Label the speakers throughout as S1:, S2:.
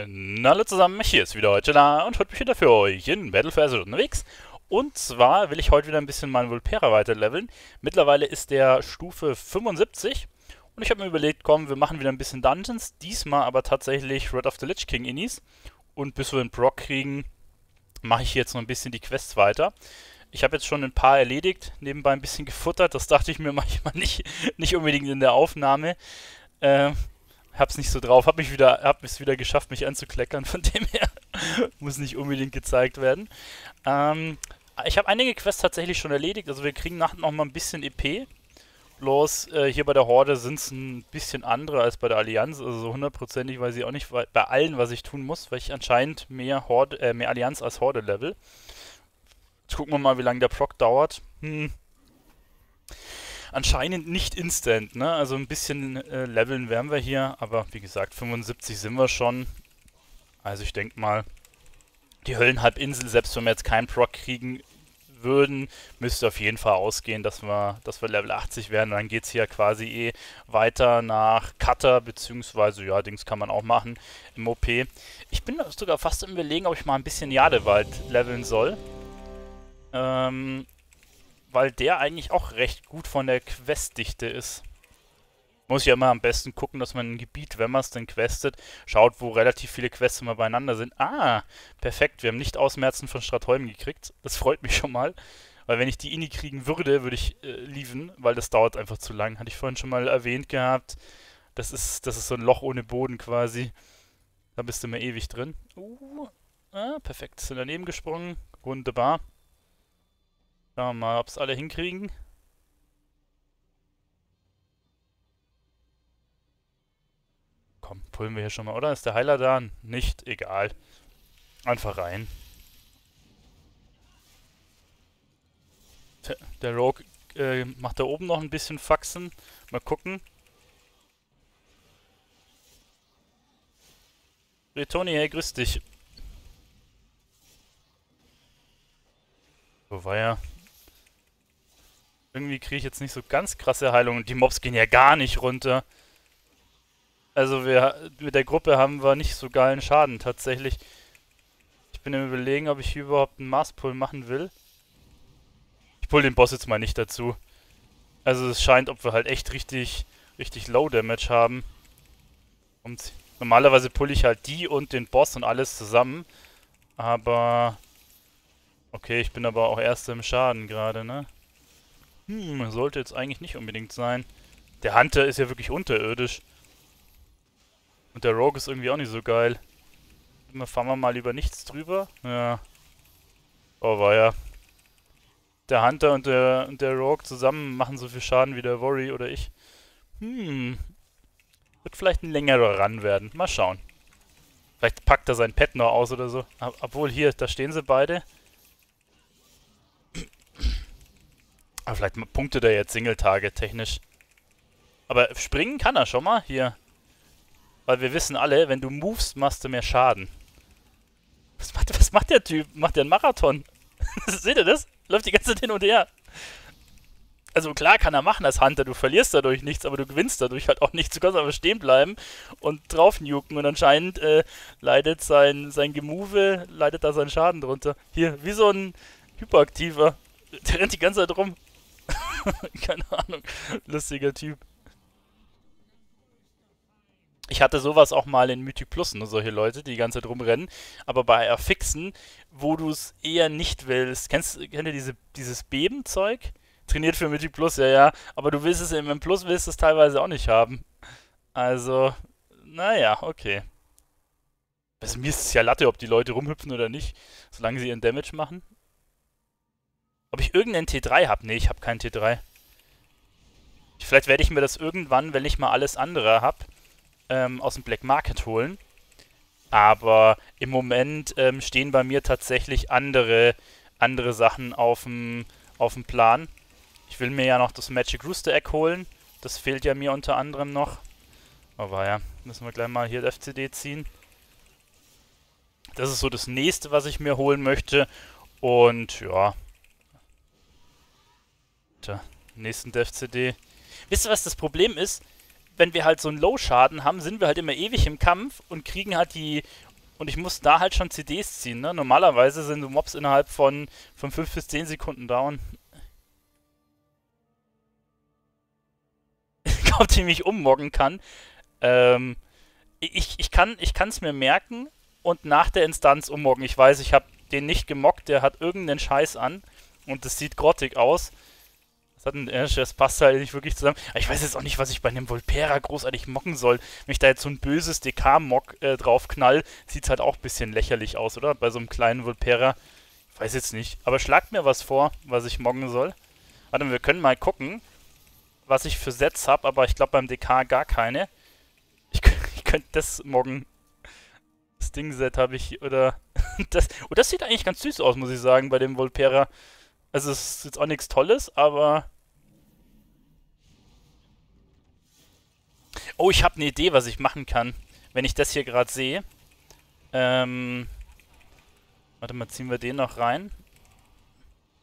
S1: Hallo zusammen, hier ist wieder heute da und heute bin ich wieder für euch in Battle for Azeroth unterwegs. Und zwar will ich heute wieder ein bisschen meinen Vulpera weiterleveln. Mittlerweile ist der Stufe 75 und ich habe mir überlegt, komm, wir machen wieder ein bisschen Dungeons. Diesmal aber tatsächlich Red of the Lich King Inis. Und bis wir den Brock kriegen, mache ich jetzt noch ein bisschen die Quests weiter. Ich habe jetzt schon ein paar erledigt, nebenbei ein bisschen gefuttert. Das dachte ich mir manchmal nicht, nicht unbedingt in der Aufnahme. Äh, hab's nicht so drauf, hab mich wieder, hab es wieder geschafft, mich anzukleckern, von dem her muss nicht unbedingt gezeigt werden. Ähm, ich habe einige Quests tatsächlich schon erledigt, also wir kriegen nachher noch mal ein bisschen EP. Bloß äh, hier bei der Horde sind es ein bisschen andere als bei der Allianz, also so hundertprozentig weiß ich auch nicht bei allen, was ich tun muss, weil ich anscheinend mehr, Horde, äh, mehr Allianz als Horde level. Jetzt gucken wir mal, wie lange der Proc dauert. Hm anscheinend nicht instant, ne? Also ein bisschen äh, leveln werden wir hier, aber wie gesagt, 75 sind wir schon. Also ich denke mal, die Höllenhalbinsel, selbst wenn wir jetzt keinen Proc kriegen würden, müsste auf jeden Fall ausgehen, dass wir, dass wir Level 80 werden. Dann geht es hier quasi eh weiter nach Cutter, beziehungsweise, ja, Dings kann man auch machen im OP. Ich bin sogar fast im Überlegen, ob ich mal ein bisschen Jadewald leveln soll. Ähm, weil der eigentlich auch recht gut von der Questdichte ist. Muss ja immer am besten gucken, dass man ein Gebiet, wenn man es denn questet, schaut, wo relativ viele Quests immer beieinander sind. Ah, perfekt, wir haben nicht Ausmerzen von Stratholm gekriegt. Das freut mich schon mal. Weil wenn ich die Ini kriegen würde, würde ich äh, lieven, weil das dauert einfach zu lang. Hatte ich vorhin schon mal erwähnt gehabt. Das ist, das ist so ein Loch ohne Boden quasi. Da bist du immer ewig drin. Uh, ah, perfekt. Sind daneben gesprungen. Wunderbar. Schauen wir mal, ob es alle hinkriegen. Komm, pullen wir hier schon mal, oder? Ist der Heiler da? Nicht, egal. Einfach rein. Der Rogue äh, macht da oben noch ein bisschen Faxen. Mal gucken. Retoni, hey, grüß dich. Wo war er? Irgendwie kriege ich jetzt nicht so ganz krasse Heilung und die Mobs gehen ja gar nicht runter. Also wir mit der Gruppe haben wir nicht so geilen Schaden tatsächlich. Ich bin im Überlegen, ob ich hier überhaupt einen Marspull machen will. Ich pull den Boss jetzt mal nicht dazu. Also es scheint, ob wir halt echt richtig, richtig Low Damage haben. Und normalerweise pull ich halt die und den Boss und alles zusammen. Aber... Okay, ich bin aber auch erst im Schaden gerade, ne? Hm, sollte jetzt eigentlich nicht unbedingt sein. Der Hunter ist ja wirklich unterirdisch. Und der Rogue ist irgendwie auch nicht so geil. Immer fahren wir mal lieber nichts drüber. Ja. Oh, war ja. Der Hunter und der, und der Rogue zusammen machen so viel Schaden wie der Worry oder ich. Hm. Wird vielleicht ein längerer Run werden. Mal schauen. Vielleicht packt er sein Pet noch aus oder so. Obwohl, hier, da stehen sie beide. Aber vielleicht punktet er jetzt Single-Target technisch. Aber springen kann er schon mal hier. Weil wir wissen alle, wenn du movest, machst du mehr Schaden. Was macht, was macht der Typ? Macht der einen Marathon? Seht ihr das? Läuft die ganze Zeit hin und her. Also klar kann er machen als Hunter, du verlierst dadurch nichts, aber du gewinnst dadurch halt auch nichts. Du kannst aber stehen bleiben und drauf nuken und anscheinend äh, leidet sein, sein Gemove, leidet da seinen Schaden drunter. Hier, wie so ein Hyperaktiver. Der rennt die ganze Zeit rum. Keine Ahnung. Lustiger Typ. Ich hatte sowas auch mal in Mythic Plus, nur solche Leute, die die ganze Zeit rumrennen. Aber bei Affixen, wo du es eher nicht willst. Kennst, kennt ihr diese, dieses Beben-Zeug? Trainiert für Mythic Plus, ja, ja. Aber du willst es im Plus, willst es teilweise auch nicht haben. Also, naja, okay. Also mir ist es ja Latte, ob die Leute rumhüpfen oder nicht, solange sie ihren Damage machen. Ob ich irgendeinen T3 habe? Nee, ich habe keinen T3. Vielleicht werde ich mir das irgendwann, wenn ich mal alles andere habe, ähm, aus dem Black Market holen. Aber im Moment ähm, stehen bei mir tatsächlich andere, andere Sachen auf dem Plan. Ich will mir ja noch das Magic Rooster Egg holen. Das fehlt ja mir unter anderem noch. Aber ja, müssen wir gleich mal hier das FCD ziehen. Das ist so das nächste, was ich mir holen möchte. Und ja, Alter. Nächsten Dev-CD. Wisst ihr, was das Problem ist? Wenn wir halt so einen Low-Schaden haben, sind wir halt immer ewig im Kampf und kriegen halt die Und ich muss da halt schon CDs ziehen, ne? Normalerweise sind so Mobs innerhalb von, von 5 bis 10 Sekunden down. Ob die mich ummoggen kann. Ähm, ich, ich kann es mir merken und nach der Instanz ummoggen. Ich weiß, ich habe den nicht gemockt, der hat irgendeinen Scheiß an und das sieht grottig aus. Das, hat ein, das passt halt nicht wirklich zusammen. Aber ich weiß jetzt auch nicht, was ich bei einem Volpera großartig mocken soll. Wenn ich da jetzt so ein böses DK-Mock äh, draufknall, sieht es halt auch ein bisschen lächerlich aus, oder? Bei so einem kleinen Volpera. Ich weiß jetzt nicht. Aber schlagt mir was vor, was ich mocken soll. Warte, wir können mal gucken, was ich für Sets habe, aber ich glaube beim DK gar keine. Ich, ich könnte das morgen. Das Ding-Set habe ich, oder. das, oh, das sieht eigentlich ganz süß aus, muss ich sagen, bei dem Volpera. Also es ist jetzt auch nichts Tolles, aber... Oh, ich habe eine Idee, was ich machen kann, wenn ich das hier gerade sehe. Ähm... Warte mal, ziehen wir den noch rein.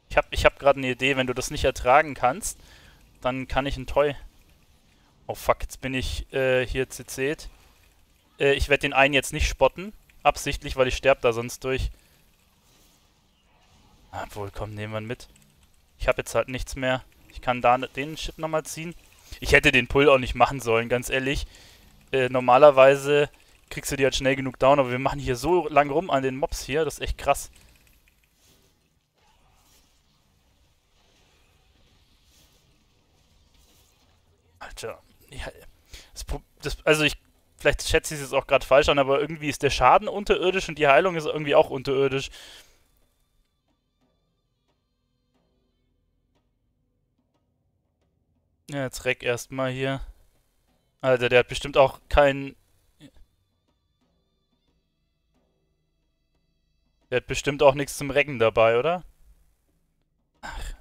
S1: Ich habe ich hab gerade eine Idee, wenn du das nicht ertragen kannst, dann kann ich ein Toy... Oh fuck, jetzt bin ich äh, hier CC't. Äh, ich werde den einen jetzt nicht spotten, absichtlich, weil ich sterbe da sonst durch. Obwohl, komm, nehmen wir ihn mit. Ich habe jetzt halt nichts mehr. Ich kann da den Shit nochmal ziehen. Ich hätte den Pull auch nicht machen sollen, ganz ehrlich. Äh, normalerweise kriegst du die halt schnell genug down, aber wir machen hier so lang rum an den Mobs hier, das ist echt krass. Alter. Ja, das, das, also ich, vielleicht schätze ich es jetzt auch gerade falsch an, aber irgendwie ist der Schaden unterirdisch und die Heilung ist irgendwie auch unterirdisch. Ja, jetzt Reck erstmal hier. Alter, der hat bestimmt auch keinen... Der hat bestimmt auch nichts zum Recken dabei, oder? Ach,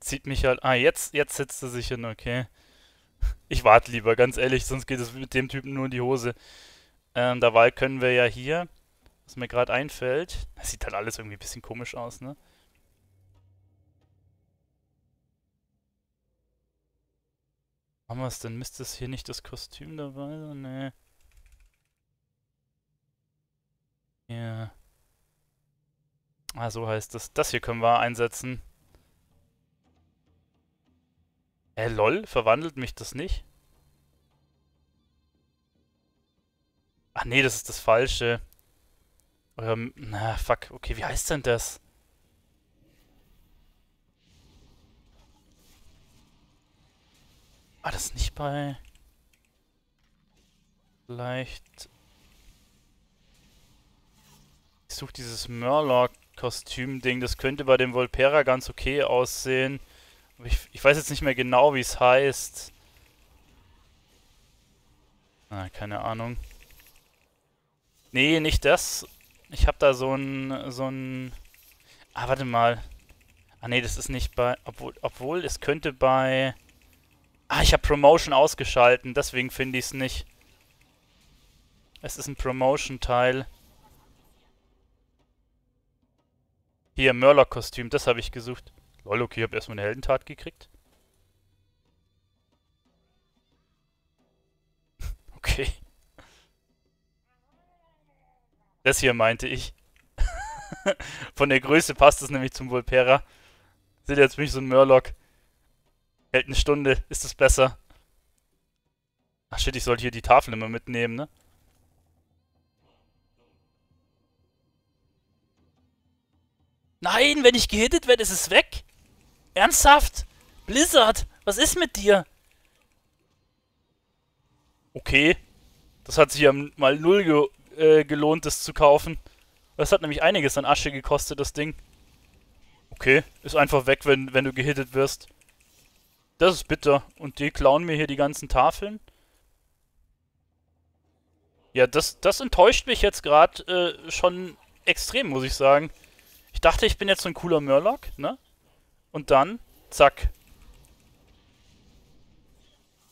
S1: zieht mich halt... Ah, jetzt, jetzt setzt er sich hin, okay. Ich warte lieber, ganz ehrlich, sonst geht es mit dem Typen nur in die Hose. Ähm, dabei können wir ja hier, was mir gerade einfällt... Das sieht halt alles irgendwie ein bisschen komisch aus, ne? Haben wir es denn? Müsste es hier nicht das Kostüm dabei? Nee. Ja. Ah, so heißt das. Das hier können wir einsetzen. Äh, lol, verwandelt mich das nicht? Ach nee, das ist das Falsche. Ähm, na, fuck. Okay, wie heißt denn das? War das nicht bei... Vielleicht... Ich suche dieses Murloc-Kostüm-Ding. Das könnte bei dem Volpera ganz okay aussehen. Aber ich, ich weiß jetzt nicht mehr genau, wie es heißt. Ah, keine Ahnung. Nee, nicht das. Ich habe da so ein... so ein... Ah, warte mal. Ah, nee, das ist nicht bei... Obwohl, obwohl es könnte bei... Ah, ich habe Promotion ausgeschalten, deswegen finde ich es nicht. Es ist ein Promotion-Teil. Hier, Murloc-Kostüm, das habe ich gesucht. Lol, okay, ich habe erstmal eine Heldentat gekriegt. okay. Das hier meinte ich. Von der Größe passt es nämlich zum Volpera. Seht ihr, jetzt bin ich so ein Murloc. Hält eine Stunde, ist es besser. Ach shit, ich sollte hier die Tafel immer mitnehmen, ne? Nein, wenn ich gehittet werde, ist es weg. Ernsthaft? Blizzard, was ist mit dir? Okay. Das hat sich ja mal null ge äh, gelohnt, das zu kaufen. Das hat nämlich einiges an Asche gekostet, das Ding. Okay, ist einfach weg, wenn, wenn du gehittet wirst. Das ist bitter. Und die klauen mir hier die ganzen Tafeln. Ja, das, das enttäuscht mich jetzt gerade äh, schon extrem, muss ich sagen. Ich dachte, ich bin jetzt so ein cooler Murloc, ne? Und dann, zack.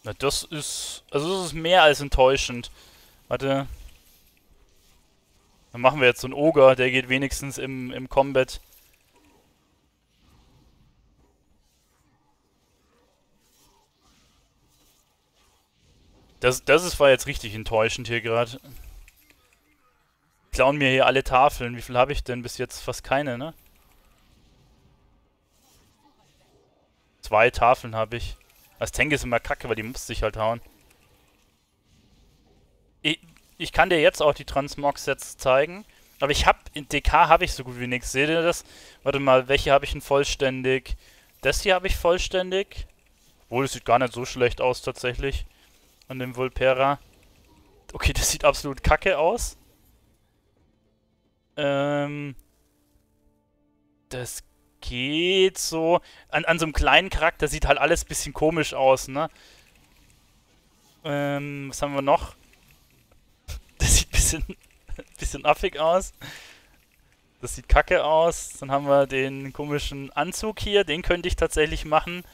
S1: Na, das ist... Also das ist mehr als enttäuschend. Warte. Dann machen wir jetzt so einen Ogre, der geht wenigstens im, im Combat. Das, das ist, war jetzt richtig enttäuschend hier gerade. klauen mir hier alle Tafeln. Wie viel habe ich denn bis jetzt? Fast keine, ne? Zwei Tafeln habe ich. Als Tank ist immer kacke, weil die muss sich halt hauen. Ich, ich kann dir jetzt auch die Transmog-Sets zeigen. Aber ich habe, in DK habe ich so gut wie nichts. Seht ihr das? Warte mal, welche habe ich denn vollständig? Das hier habe ich vollständig. Obwohl, es sieht gar nicht so schlecht aus tatsächlich. An dem Vulpera. Okay, das sieht absolut kacke aus. Ähm... Das geht so. An, an so einem kleinen Charakter sieht halt alles ein bisschen komisch aus, ne? Ähm, was haben wir noch? Das sieht ein bisschen, bisschen affig aus. Das sieht kacke aus. Dann haben wir den komischen Anzug hier. Den könnte ich tatsächlich machen.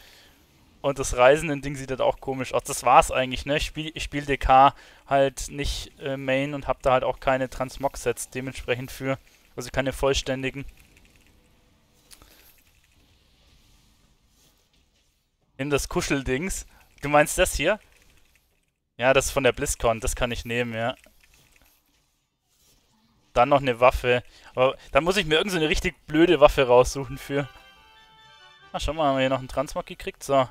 S1: Und das Reisenden-Ding sieht halt auch komisch aus. Das war's eigentlich, ne? Ich spiele spiel DK halt nicht äh, Main und habe da halt auch keine Transmog-Sets dementsprechend für. Also keine vollständigen. Nimm das Kuscheldings. Du meinst das hier? Ja, das ist von der BlizzCon. Das kann ich nehmen, ja. Dann noch eine Waffe. Aber dann muss ich mir irgendeine so richtig blöde Waffe raussuchen für. Ah, schau mal, haben wir hier noch einen Transmog gekriegt. So.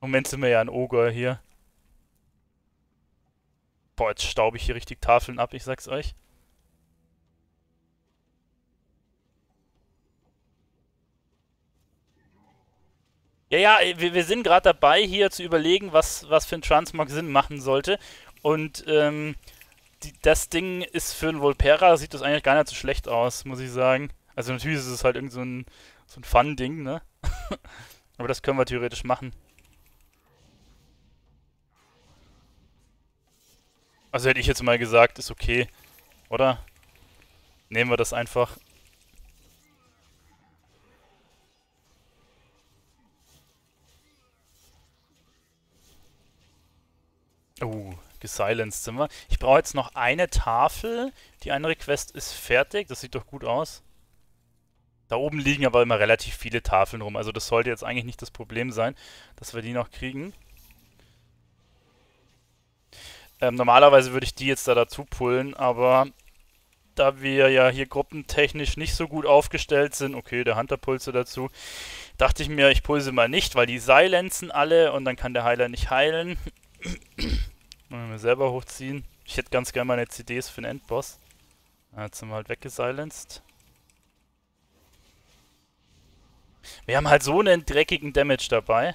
S1: Moment sind wir ja ein Ogre hier. Boah, jetzt staube ich hier richtig Tafeln ab, ich sag's euch. Ja, ja, wir, wir sind gerade dabei, hier zu überlegen, was, was für ein Transmog Sinn machen sollte. Und ähm, die, das Ding ist für einen Volpera, sieht das eigentlich gar nicht so schlecht aus, muss ich sagen. Also natürlich ist es halt irgend so ein, so ein Fun-Ding, ne? Aber das können wir theoretisch machen. Also hätte ich jetzt mal gesagt, ist okay, oder? Nehmen wir das einfach. Oh, gesilenced sind wir. Ich brauche jetzt noch eine Tafel. Die eine Request ist fertig. Das sieht doch gut aus. Da oben liegen aber immer relativ viele Tafeln rum. Also das sollte jetzt eigentlich nicht das Problem sein, dass wir die noch kriegen. Ähm, normalerweise würde ich die jetzt da dazu pullen, aber da wir ja hier gruppentechnisch nicht so gut aufgestellt sind, okay, der Hunter-Pulse dazu, dachte ich mir, ich pulse mal nicht, weil die silenzen alle und dann kann der Heiler nicht heilen. Mal mir selber hochziehen. Ich hätte ganz gerne meine CDs für den Endboss. Jetzt sind wir halt weggesilenced. Wir haben halt so einen dreckigen Damage dabei.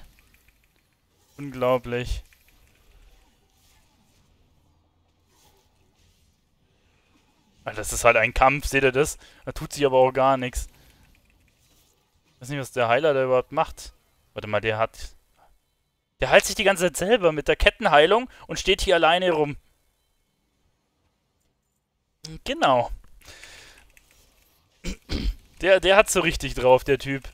S1: Unglaublich. Das ist halt ein Kampf, seht ihr das? Da tut sich aber auch gar nichts. Ich weiß nicht, was der Heiler da überhaupt macht. Warte mal, der hat der heilt sich die ganze Zeit selber mit der Kettenheilung und steht hier alleine rum. Genau. Der, der hat so richtig drauf, der Typ.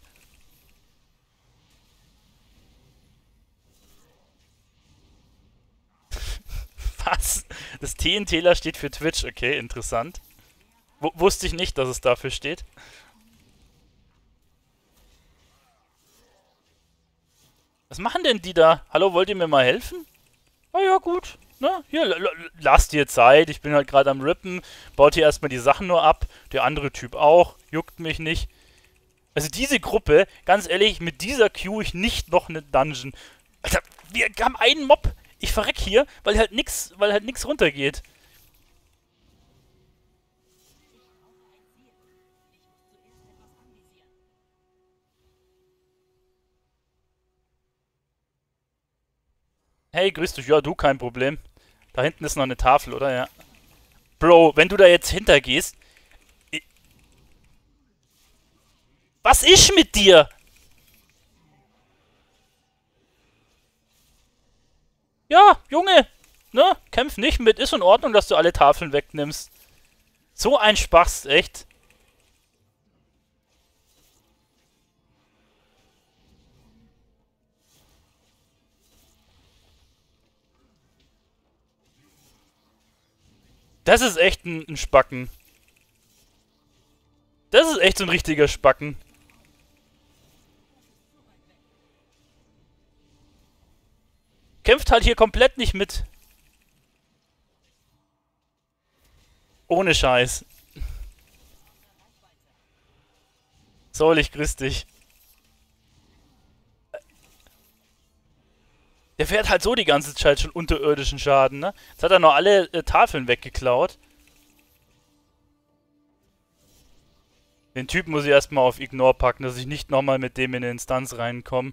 S1: Was? Das TNTler steht für Twitch. Okay, interessant. W wusste ich nicht, dass es dafür steht. Was machen denn die da? Hallo, wollt ihr mir mal helfen? Ah ja, gut. Na, hier, lasst dir Zeit. Ich bin halt gerade am Rippen. Baut hier erstmal die Sachen nur ab. Der andere Typ auch. Juckt mich nicht. Also diese Gruppe, ganz ehrlich, mit dieser queue ich nicht noch eine Dungeon. Alter, wir haben einen Mob. Ich verreck hier, weil halt nix, weil halt nix runtergeht. Hey, grüß dich. Ja, du, kein Problem. Da hinten ist noch eine Tafel, oder? Ja. Bro, wenn du da jetzt hintergehst... Was ist mit dir? Ja, Junge, ne? Kämpf nicht mit. Ist in Ordnung, dass du alle Tafeln wegnimmst. So ein Spaß, echt. Das ist echt ein, ein Spacken. Das ist echt so ein richtiger Spacken. Kämpft halt hier komplett nicht mit. Ohne Scheiß. Soll ich grüß dich. Der fährt halt so die ganze Zeit schon unterirdischen Schaden, ne? Jetzt hat er noch alle äh, Tafeln weggeklaut. Den Typ muss ich erstmal auf Ignore packen, dass ich nicht nochmal mit dem in eine Instanz reinkomme.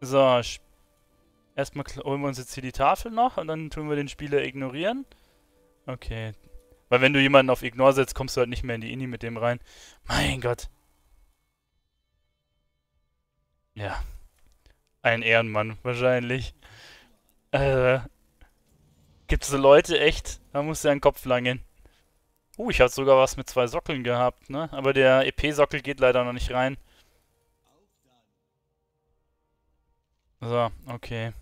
S1: So, erstmal holen wir uns jetzt hier die Tafel noch und dann tun wir den Spieler ignorieren. Okay. Weil wenn du jemanden auf Ignore setzt, kommst du halt nicht mehr in die Inni mit dem rein. Mein Gott. Ja. Ein Ehrenmann, wahrscheinlich. Äh. Gibt so Leute, echt? Da muss der einen Kopf langen. Uh, ich habe sogar was mit zwei Sockeln gehabt, ne? Aber der EP-Sockel geht leider noch nicht rein. So, okay.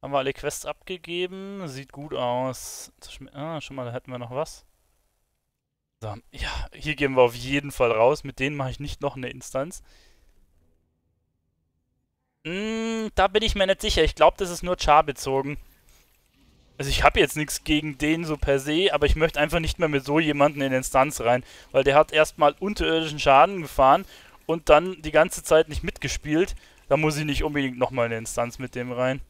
S1: Haben wir alle Quests abgegeben. Sieht gut aus. Ah, schon mal, da hätten wir noch was. So, ja, hier gehen wir auf jeden Fall raus. Mit denen mache ich nicht noch eine Instanz. Hm, da bin ich mir nicht sicher. Ich glaube, das ist nur Char bezogen. Also ich habe jetzt nichts gegen den so per se, aber ich möchte einfach nicht mehr mit so jemanden in Instanz rein, weil der hat erstmal unterirdischen Schaden gefahren und dann die ganze Zeit nicht mitgespielt. Da muss ich nicht unbedingt nochmal in eine Instanz mit dem rein.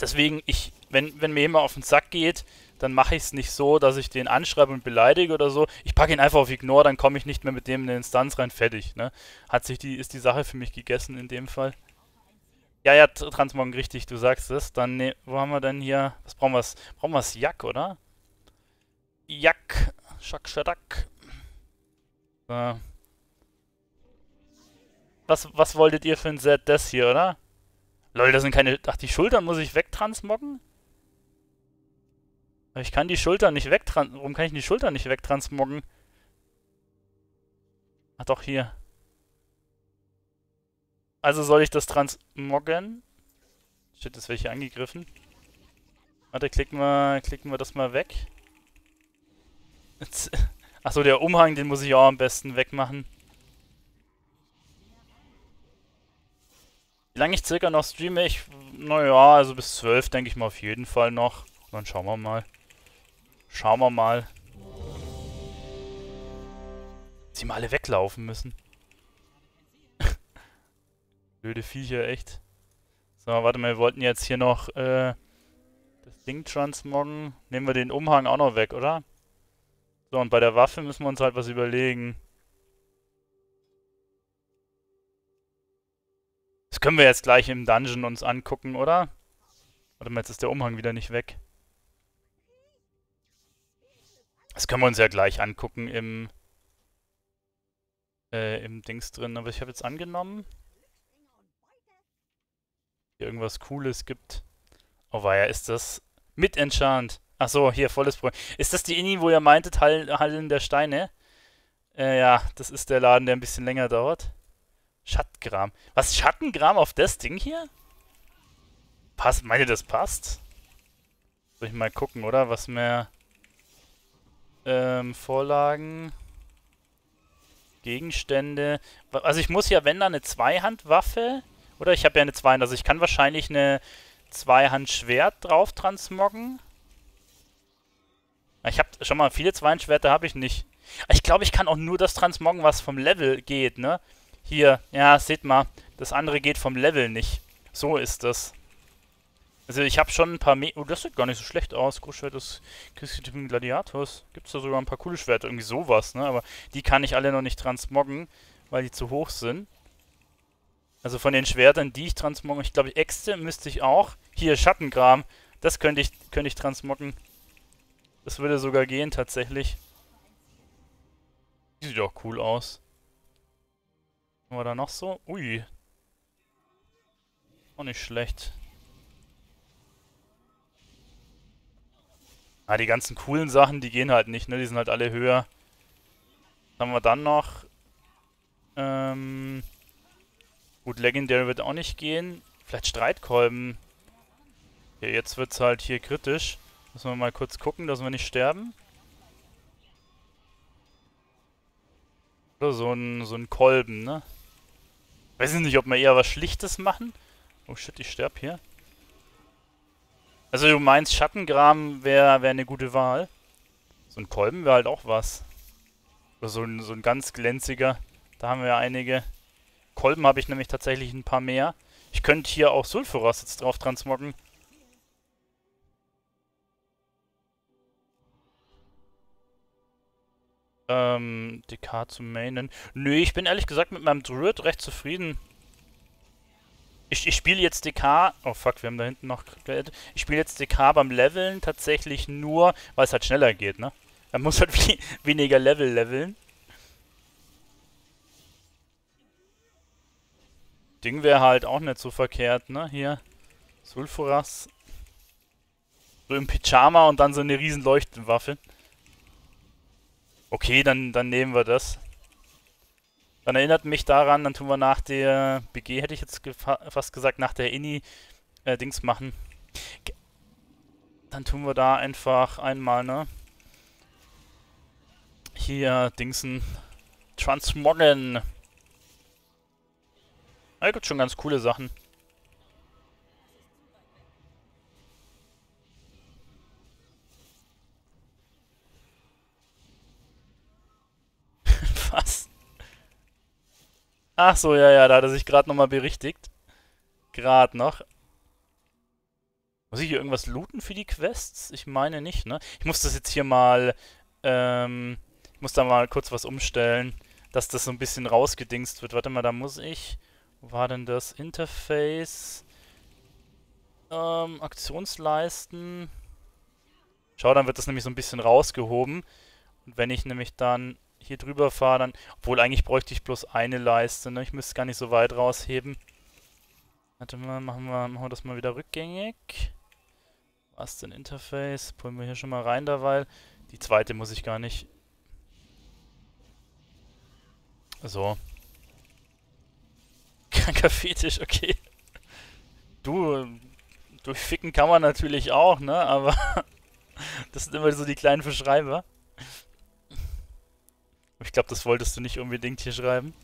S1: Deswegen, ich, wenn, wenn mir jemand auf den Sack geht, dann mache ich es nicht so, dass ich den anschreibe und beleidige oder so. Ich packe ihn einfach auf Ignore, dann komme ich nicht mehr mit dem in eine Instanz rein, fertig. Ne? Hat sich die, ist die Sache für mich gegessen in dem Fall. Ja, ja, Transmorgen, richtig, du sagst es. Dann, ne, wo haben wir denn hier? Was brauchen wir? Brauchen wir es Jack, oder? Jack. Schack, Schadak. So. Was, was wolltet ihr für ein Set? Das hier, oder? Lol, das sind keine... Ach, die Schultern muss ich wegtransmoggen? Ich kann die Schultern nicht wegtrans... Warum kann ich die Schultern nicht wegtransmoggen? Ach doch, hier. Also soll ich das transmoggen? Shit, ist welche angegriffen. Warte, klicken wir, klicken wir das mal weg. Achso, der Umhang, den muss ich auch am besten wegmachen. Wie lange ich circa noch streame? Ich, naja, also bis 12 denke ich mal auf jeden Fall noch. Und dann schauen wir mal. Schauen wir mal. Sie mal alle weglaufen müssen. Blöde Viecher, echt. So, warte mal, wir wollten jetzt hier noch äh, das Ding transmoggen. Nehmen wir den Umhang auch noch weg, oder? So, und bei der Waffe müssen wir uns halt was überlegen. Können wir jetzt gleich im Dungeon uns angucken, oder? Warte mal, jetzt ist der Umhang wieder nicht weg. Das können wir uns ja gleich angucken im, äh, im Dings drin. Aber ich habe jetzt angenommen hier irgendwas Cooles gibt. Oh weia, ist das mit Enchant? Achso, hier, volles Problem. Ist das die Inni, wo ihr meintet, Hallen der Steine? Äh, ja, das ist der Laden, der ein bisschen länger dauert. Schattengram. Was, Schattengram auf das Ding hier? Passt, meint ihr, das passt? Soll ich mal gucken, oder? Was mehr... Ähm, Vorlagen... Gegenstände... Also ich muss ja, wenn da eine Zweihandwaffe oder ich habe ja eine Zweihand. Also ich kann wahrscheinlich eine Zweihand-Schwert drauf transmoggen. Ich habe schon mal viele Zweihandschwerter habe ich nicht. Ich glaube, ich kann auch nur das transmoggen, was vom Level geht, ne? Hier, ja, seht mal. Das andere geht vom Level nicht. So ist das. Also ich habe schon ein paar Me Oh, das sieht gar nicht so schlecht aus. Großschwert des Christlichen Gladiators. Gibt es da sogar ein paar coole Schwerter, irgendwie sowas, ne? Aber die kann ich alle noch nicht transmoggen, weil die zu hoch sind. Also von den Schwertern, die ich transmoggen, ich glaube, Äxte müsste ich auch. Hier, Schattengram. Das könnte ich, könnte ich transmoggen. Das würde sogar gehen, tatsächlich. Sieht doch cool aus. Was war da noch so? Ui. Auch nicht schlecht. Ah, die ganzen coolen Sachen, die gehen halt nicht, ne? Die sind halt alle höher. Was haben wir dann noch? Ähm... Gut, Legendary wird auch nicht gehen. Vielleicht Streitkolben. Ja, jetzt wird es halt hier kritisch. Müssen wir mal kurz gucken, dass wir nicht sterben. Oder so ein, so ein Kolben, ne? Weiß ich nicht, ob wir eher was Schlichtes machen. Oh shit, ich sterb hier. Also du meinst, Schattengram wäre wär eine gute Wahl? So ein Kolben wäre halt auch was. Oder so ein, so ein ganz glänziger. Da haben wir ja einige. Kolben habe ich nämlich tatsächlich ein paar mehr. Ich könnte hier auch Sulfuras jetzt drauf transmoggen. Ähm, DK zu mainen. Nö, ich bin ehrlich gesagt mit meinem Druid recht zufrieden. Ich, ich spiele jetzt DK. Oh fuck, wir haben da hinten noch. Ich spiele jetzt DK beim Leveln tatsächlich nur, weil es halt schneller geht, ne? Man muss halt weniger Level leveln. Ding wäre halt auch nicht so verkehrt, ne? Hier. Sulfuras. So im Pyjama und dann so eine riesen Leuchtenwaffe. Okay, dann, dann nehmen wir das. Dann erinnert mich daran, dann tun wir nach der BG, hätte ich jetzt fast gesagt, nach der Inni äh, machen. Dann tun wir da einfach einmal, ne? Hier, Dingsen. Transmoggen. Da gibt schon ganz coole Sachen. Was? Ach so, ja, ja, da hat er sich gerade nochmal berichtigt. Gerade noch. Muss ich hier irgendwas looten für die Quests? Ich meine nicht, ne? Ich muss das jetzt hier mal, ähm, ich muss da mal kurz was umstellen, dass das so ein bisschen rausgedingst wird. Warte mal, da muss ich, wo war denn das? Interface, ähm, Aktionsleisten. Schau, dann wird das nämlich so ein bisschen rausgehoben. Und wenn ich nämlich dann hier drüber fahre, dann... Obwohl, eigentlich bräuchte ich bloß eine Leiste, ne? Ich müsste gar nicht so weit rausheben. Warte mal, machen wir, machen wir das mal wieder rückgängig. Was denn Interface? Pullen wir hier schon mal rein derweil. Die zweite muss ich gar nicht. So. Kranker Fetisch, okay. Du, durchficken kann man natürlich auch, ne? Aber das sind immer so die kleinen Verschreiber. Ich glaube, das wolltest du nicht unbedingt hier schreiben.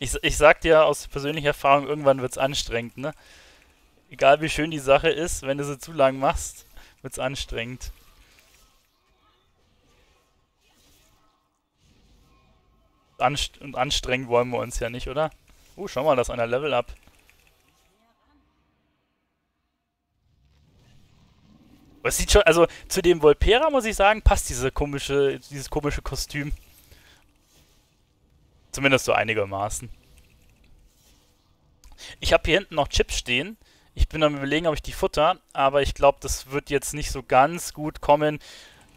S1: Ich, ich sag dir aus persönlicher Erfahrung, irgendwann wird es anstrengend, ne? Egal wie schön die Sache ist, wenn du sie zu lang machst, wird es anstrengend. Anst und anstrengend wollen wir uns ja nicht, oder? Oh, schau mal, das ist einer Level Up. Es sieht schon, also zu dem Volpera muss ich sagen, passt diese komische, dieses komische Kostüm. Zumindest so einigermaßen. Ich habe hier hinten noch Chips stehen. Ich bin am überlegen, ob ich die futter, aber ich glaube, das wird jetzt nicht so ganz gut kommen,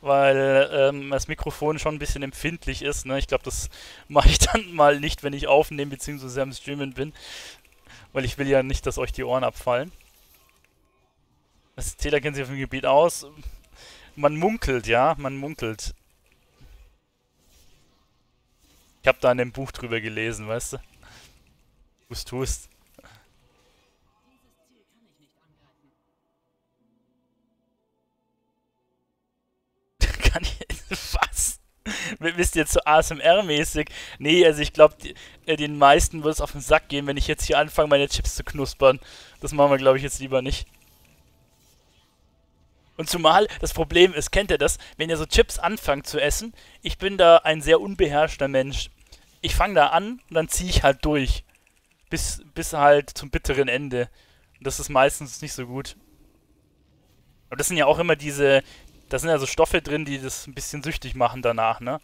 S1: weil ähm, das Mikrofon schon ein bisschen empfindlich ist. Ne? Ich glaube, das mache ich dann mal nicht, wenn ich aufnehme bzw. am Streamen bin, weil ich will ja nicht, dass euch die Ohren abfallen. Das Täter kennt sich auf dem Gebiet aus. Man munkelt, ja, man munkelt. Ich habe da in dem Buch drüber gelesen, weißt du? Tust, tust. Kann ich... Was? Wisst ihr jetzt so ASMR-mäßig? Nee, also ich glaube, äh, den meisten wird es auf den Sack gehen, wenn ich jetzt hier anfange, meine Chips zu knuspern. Das machen wir, glaube ich, jetzt lieber nicht. Und zumal das Problem ist, kennt ihr das, wenn ihr so Chips anfangt zu essen, ich bin da ein sehr unbeherrschter Mensch. Ich fange da an und dann ziehe ich halt durch. Bis, bis halt zum bitteren Ende. Und das ist meistens nicht so gut. Aber das sind ja auch immer diese, da sind ja so Stoffe drin, die das ein bisschen süchtig machen danach, ne?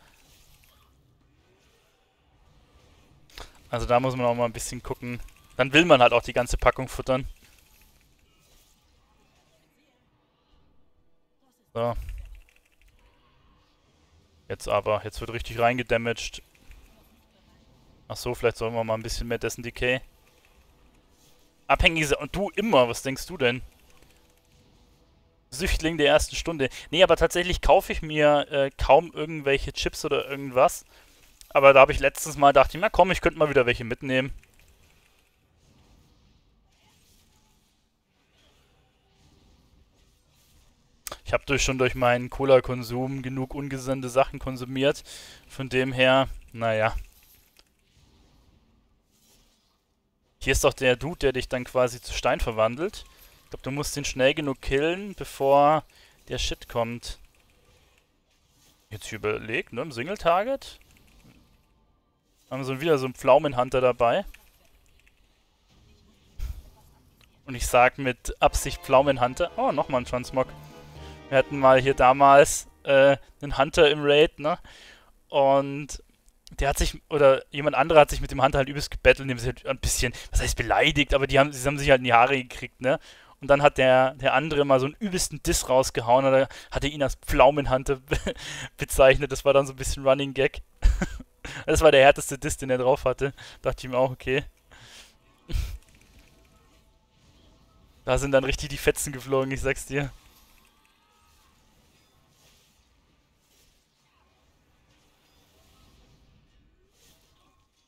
S1: Also da muss man auch mal ein bisschen gucken. Dann will man halt auch die ganze Packung futtern. So. Jetzt aber, jetzt wird richtig reingedamaged. Ach so, vielleicht sollen wir mal ein bisschen mehr dessen Decay. Abhängig und du immer, was denkst du denn? Süchtling der ersten Stunde. Nee, aber tatsächlich kaufe ich mir äh, kaum irgendwelche Chips oder irgendwas. Aber da habe ich letztens mal gedacht, na komm, ich könnte mal wieder welche mitnehmen. Ich habe durch, schon durch meinen Cola-Konsum genug ungesunde Sachen konsumiert. Von dem her, naja. Hier ist doch der Dude, der dich dann quasi zu Stein verwandelt. Ich glaube, du musst ihn schnell genug killen, bevor der Shit kommt. Jetzt überlegt, ne? Im Single-Target. Haben wir so wieder so einen Pflaumenhunter dabei. Und ich sag mit Absicht Pflaumenhunter. Oh, nochmal ein Transmog. Wir hatten mal hier damals äh, einen Hunter im Raid, ne? Und der hat sich, oder jemand anderer hat sich mit dem Hunter halt übelst gebettelt, dem sie halt ein bisschen, was heißt beleidigt, aber die haben, sie haben sich halt in die Haare gekriegt, ne? Und dann hat der, der andere mal so einen übelsten Diss rausgehauen oder hat er ihn als Pflaumenhunter bezeichnet. Das war dann so ein bisschen Running Gag. das war der härteste Diss, den er drauf hatte. Dachte ich mir auch, okay. Da sind dann richtig die Fetzen geflogen, ich sag's dir.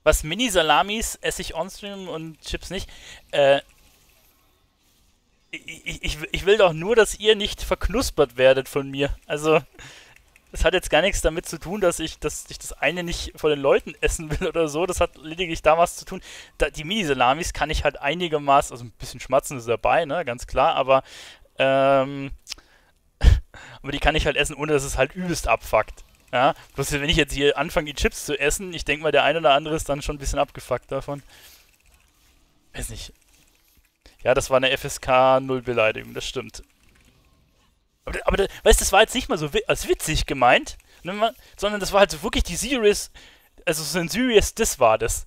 S1: Was Mini-Salamis esse ich onstream und Chips nicht. Äh, ich, ich, ich will doch nur, dass ihr nicht verknuspert werdet von mir. Also, das hat jetzt gar nichts damit zu tun, dass ich, dass ich das eine nicht von den Leuten essen will oder so. Das hat lediglich da was zu tun. Da, die Mini-Salamis kann ich halt einigermaßen, also ein bisschen schmatzen ist dabei, ne, ganz klar, aber, ähm, aber die kann ich halt essen, ohne dass es halt übelst abfuckt. Ja, bloß wenn ich jetzt hier anfange, die Chips zu essen, ich denke mal, der eine oder andere ist dann schon ein bisschen abgefuckt davon. Weiß nicht. Ja, das war eine FSK 0 Beleidigung, das stimmt. Aber, aber weißt du, das war jetzt nicht mal so wi als witzig gemeint, ne, sondern das war halt so wirklich die Serious, also so ein Serious Diss war das.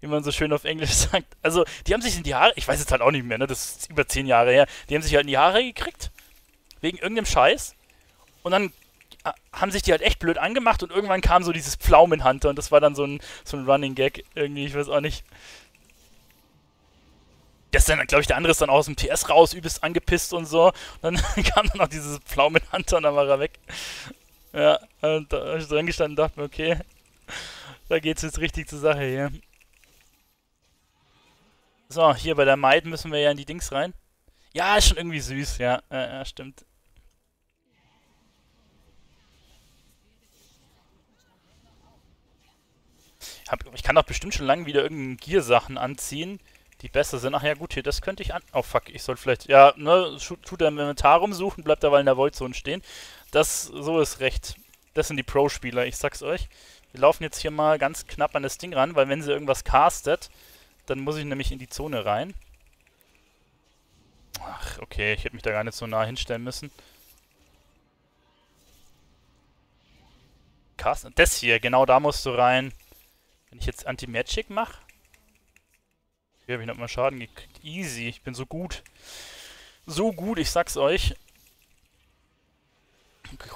S1: Wie man so schön auf Englisch sagt. Also, die haben sich in die Haare, ich weiß jetzt halt auch nicht mehr, ne, das ist über 10 Jahre her, die haben sich halt in die Haare gekriegt. Wegen irgendeinem Scheiß. Und dann haben sich die halt echt blöd angemacht und irgendwann kam so dieses Pflaumenhunter und das war dann so ein, so ein Running Gag irgendwie, ich weiß auch nicht. Das dann, glaube ich, der andere ist dann aus dem TS raus, übelst angepisst und so. Und dann kam dann noch dieses Pflaumenhunter und dann war er weg. Ja, und da habe ich dran gestanden und dachte mir, okay, da geht's jetzt richtig zur Sache hier. So, hier bei der Maid müssen wir ja in die Dings rein. Ja, ist schon irgendwie süß, ja, ja, ja stimmt. Ich kann doch bestimmt schon lange wieder irgendeine Gear-Sachen anziehen, die besser sind. Ach ja, gut, hier, das könnte ich an... Oh, fuck, ich soll vielleicht... Ja, ne, tut er im Inventar rumsuchen, bleibt dabei in der Void-Zone stehen. Das, so ist recht. Das sind die Pro-Spieler, ich sag's euch. Wir laufen jetzt hier mal ganz knapp an das Ding ran, weil wenn sie irgendwas castet, dann muss ich nämlich in die Zone rein. Ach, okay, ich hätte mich da gar nicht so nah hinstellen müssen. Cast das hier, genau da musst du rein. Wenn ich jetzt Anti-Magic mache, hier habe ich nochmal Schaden gekriegt. Easy, ich bin so gut. So gut, ich sag's euch.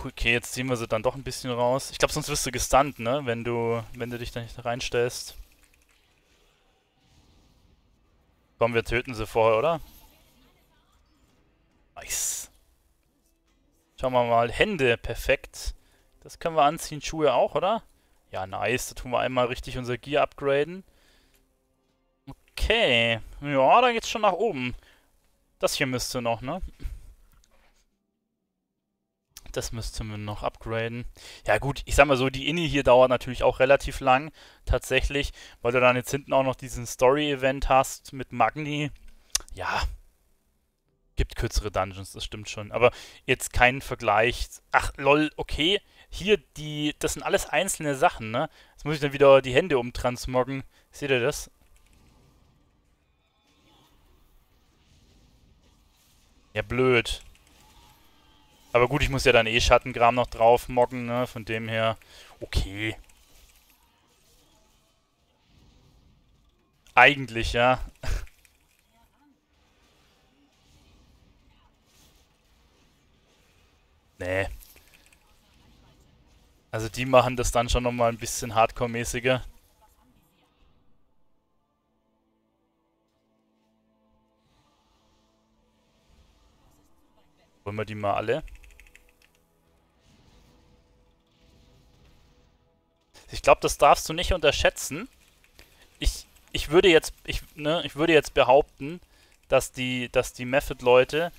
S1: Okay, jetzt ziehen wir sie dann doch ein bisschen raus. Ich glaube, sonst wirst du gestunt, ne? Wenn du, wenn du dich da nicht reinstellst. Komm, wir töten sie vorher, oder? Nice. Schauen wir mal. Hände, perfekt. Das können wir anziehen. Schuhe auch, oder? Ja, nice. Da tun wir einmal richtig unser Gear upgraden. Okay. Ja, da geht's schon nach oben. Das hier müsste noch, ne? Das müsste man noch upgraden. Ja gut, ich sag mal so, die Inni hier dauert natürlich auch relativ lang. Tatsächlich, weil du dann jetzt hinten auch noch diesen Story-Event hast mit Magni. Ja, gibt kürzere Dungeons, das stimmt schon. Aber jetzt kein Vergleich. Ach, lol, okay. Hier, die, das sind alles einzelne Sachen, ne? Jetzt muss ich dann wieder die Hände umtransmoggen. Seht ihr das? Ja, blöd. Aber gut, ich muss ja dann eh Schattengram noch drauf moggen, ne? Von dem her, okay. Eigentlich, ja. nee. Also die machen das dann schon nochmal ein bisschen Hardcore-mäßiger. Wollen wir die mal alle? Ich glaube, das darfst du nicht unterschätzen. Ich, ich würde jetzt, ich, ne, ich würde jetzt behaupten, dass die, dass die Method-Leute,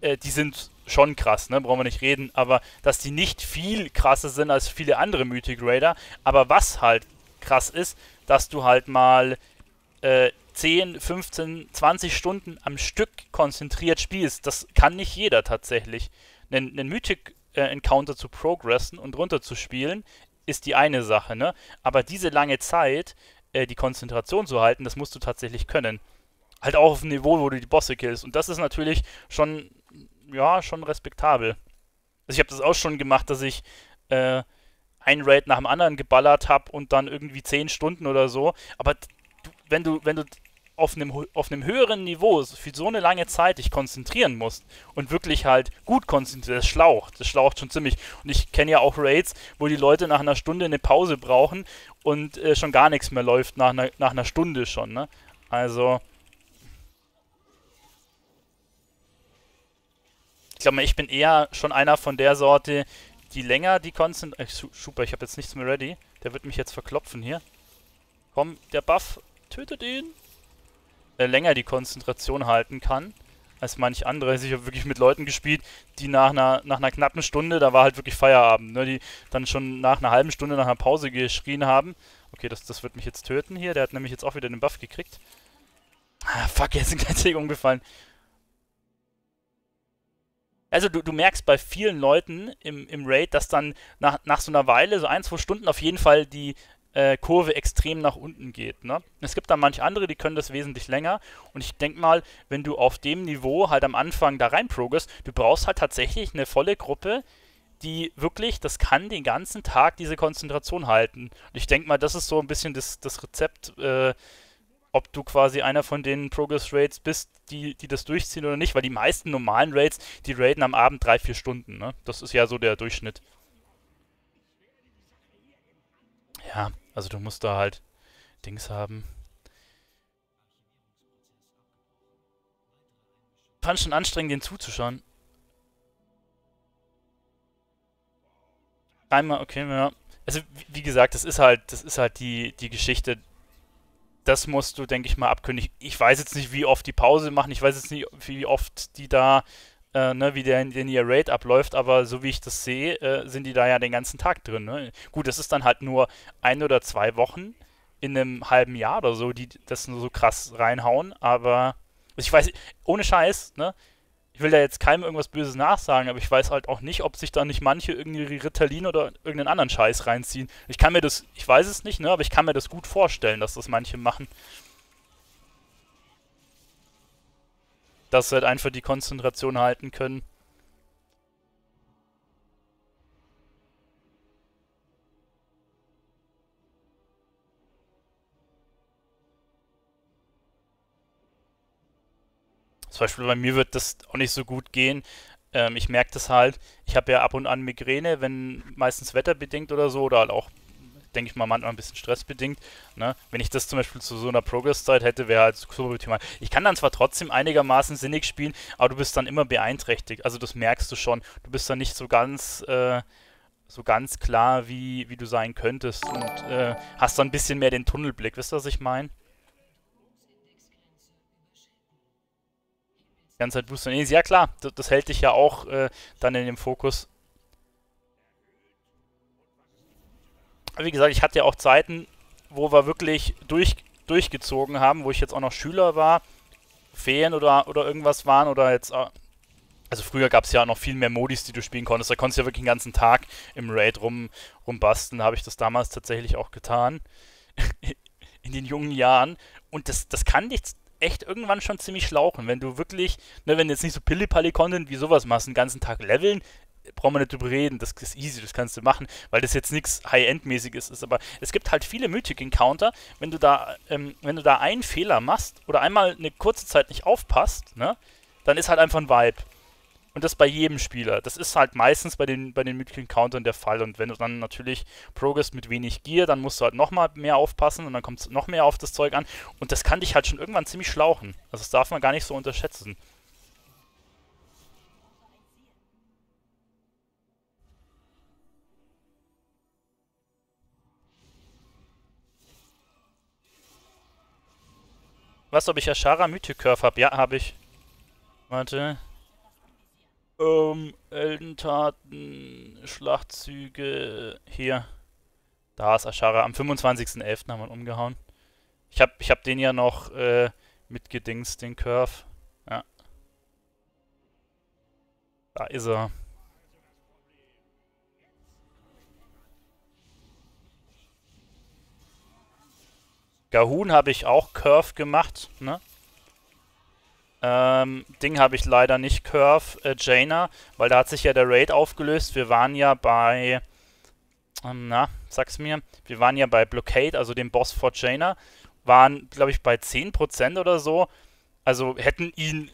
S1: äh, die sind schon krass, ne? Brauchen wir nicht reden, aber dass die nicht viel krasser sind als viele andere Mythic Raider. Aber was halt krass ist, dass du halt mal äh, 10, 15, 20 Stunden am Stück konzentriert spielst, das kann nicht jeder tatsächlich. Einen, einen Mythic äh, Encounter zu progressen und runter zu spielen, ist die eine Sache, ne? Aber diese lange Zeit, äh, die Konzentration zu halten, das musst du tatsächlich können. Halt auch auf einem Niveau, wo du die Bosse killst. Und das ist natürlich schon, ja, schon respektabel. Also ich habe das auch schon gemacht, dass ich äh, ein Raid nach dem anderen geballert habe und dann irgendwie 10 Stunden oder so. Aber du, wenn du, wenn du auf einem, auf einem höheren Niveau für so eine lange Zeit dich konzentrieren musst und wirklich halt gut konzentriert, das schlaucht, das schlaucht schon ziemlich. Und ich kenne ja auch Raids, wo die Leute nach einer Stunde eine Pause brauchen und äh, schon gar nichts mehr läuft nach einer, nach einer Stunde schon, ne? Also. Glaube ich bin eher schon einer von der Sorte, die länger die Konzentration. Äh, super, ich habe jetzt nichts mehr ready. Der wird mich jetzt verklopfen hier. Komm, der Buff tötet ihn. Äh, länger die Konzentration halten kann als manch andere. Ich habe wirklich mit Leuten gespielt, die nach einer, nach einer knappen Stunde, da war halt wirklich Feierabend, ne, die dann schon nach einer halben Stunde nach einer Pause geschrien haben. Okay, das, das wird mich jetzt töten hier. Der hat nämlich jetzt auch wieder den Buff gekriegt. Ah, fuck, jetzt ist ein Gleich umgefallen. Also du, du merkst bei vielen Leuten im, im Raid, dass dann nach, nach so einer Weile, so ein, zwei Stunden auf jeden Fall die äh, Kurve extrem nach unten geht. Ne? Es gibt da manche andere, die können das wesentlich länger. Und ich denke mal, wenn du auf dem Niveau halt am Anfang da rein progress, du brauchst halt tatsächlich eine volle Gruppe, die wirklich, das kann den ganzen Tag diese Konzentration halten. Und ich denke mal, das ist so ein bisschen das, das Rezept, äh, ob du quasi einer von den Progress Rates bist, die, die das durchziehen oder nicht, weil die meisten normalen Rates, die raten am Abend drei, vier Stunden, ne? Das ist ja so der Durchschnitt. Ja, also du musst da halt Dings haben. Fand schon anstrengend, den zuzuschauen. Einmal, okay, ja. Also wie gesagt, das ist halt, das ist halt die, die Geschichte das musst du, denke ich mal, abkündigen. Ich weiß jetzt nicht, wie oft die Pause machen. Ich weiß jetzt nicht, wie oft die da, äh, ne, wie der, den ihr Raid abläuft, aber so wie ich das sehe, äh, sind die da ja den ganzen Tag drin. Ne? Gut, das ist dann halt nur ein oder zwei Wochen in einem halben Jahr oder so, die das nur so krass reinhauen, aber ich weiß, ohne Scheiß, ne? Ich will da jetzt keinem irgendwas Böses nachsagen, aber ich weiß halt auch nicht, ob sich da nicht manche irgendwie Ritalin oder irgendeinen anderen Scheiß reinziehen. Ich kann mir das, ich weiß es nicht, ne, aber ich kann mir das gut vorstellen, dass das manche machen. Dass sie halt einfach die Konzentration halten können. Zum Beispiel bei mir wird das auch nicht so gut gehen. Ähm, ich merke das halt. Ich habe ja ab und an Migräne, wenn meistens wetterbedingt oder so, oder halt auch, denke ich mal, manchmal ein bisschen stressbedingt. Ne? Wenn ich das zum Beispiel zu so einer Progress-Zeit hätte, wäre halt so. Ich kann dann zwar trotzdem einigermaßen sinnig spielen, aber du bist dann immer beeinträchtigt. Also das merkst du schon. Du bist dann nicht so ganz. Äh, so ganz klar, wie, wie du sein könntest und äh, hast dann ein bisschen mehr den Tunnelblick. Wisst ihr, was ich meine? Ganze Zeit Booster. Ja klar, das, das, hält dich ja auch äh, dann in dem Fokus. Wie gesagt, ich hatte ja auch Zeiten, wo wir wirklich durch, durchgezogen haben, wo ich jetzt auch noch Schüler war, Ferien oder, oder irgendwas waren oder jetzt... Also früher gab es ja noch viel mehr Modis, die du spielen konntest. Da konntest du ja wirklich den ganzen Tag im Raid rum, rumbasteln. Da habe ich das damals tatsächlich auch getan. in den jungen Jahren. Und das, das kann dich echt irgendwann schon ziemlich schlauchen. Wenn du wirklich, ne, wenn jetzt nicht so Pillipalli-Content wie sowas machst, den ganzen Tag leveln, brauchen wir nicht drüber reden, das ist easy, das kannst du machen, weil das jetzt nichts High-End-mäßiges ist. Aber es gibt halt viele Mythic-Encounter, wenn du da, ähm, wenn du da einen Fehler machst oder einmal eine kurze Zeit nicht aufpasst, ne, dann ist halt einfach ein Vibe. Und das bei jedem Spieler. Das ist halt meistens bei den, bei den Mythic Countern der Fall. Und wenn du dann natürlich progressst mit wenig Gear, dann musst du halt nochmal mehr aufpassen und dann kommt es noch mehr auf das Zeug an. Und das kann dich halt schon irgendwann ziemlich schlauchen. Also das darf man gar nicht so unterschätzen. Was, ob ich Ashara Mythic Curve habe? Ja, habe ich. Warte. Ähm, Eldentaten, Schlachtzüge, hier. Da ist Ashara. Am 25.11. haben wir ihn umgehauen. Ich habe ich hab den ja noch äh, mitgedingst, den Curve. Ja. Da ist er. Gahun habe ich auch Curve gemacht, ne? Ähm, Ding habe ich leider nicht Curve, äh, Jaina, weil da hat sich ja der Raid aufgelöst. Wir waren ja bei, ähm, na, sag's mir, wir waren ja bei Blockade, also dem Boss vor Jaina, waren, glaube ich, bei 10% oder so. Also hätten ihn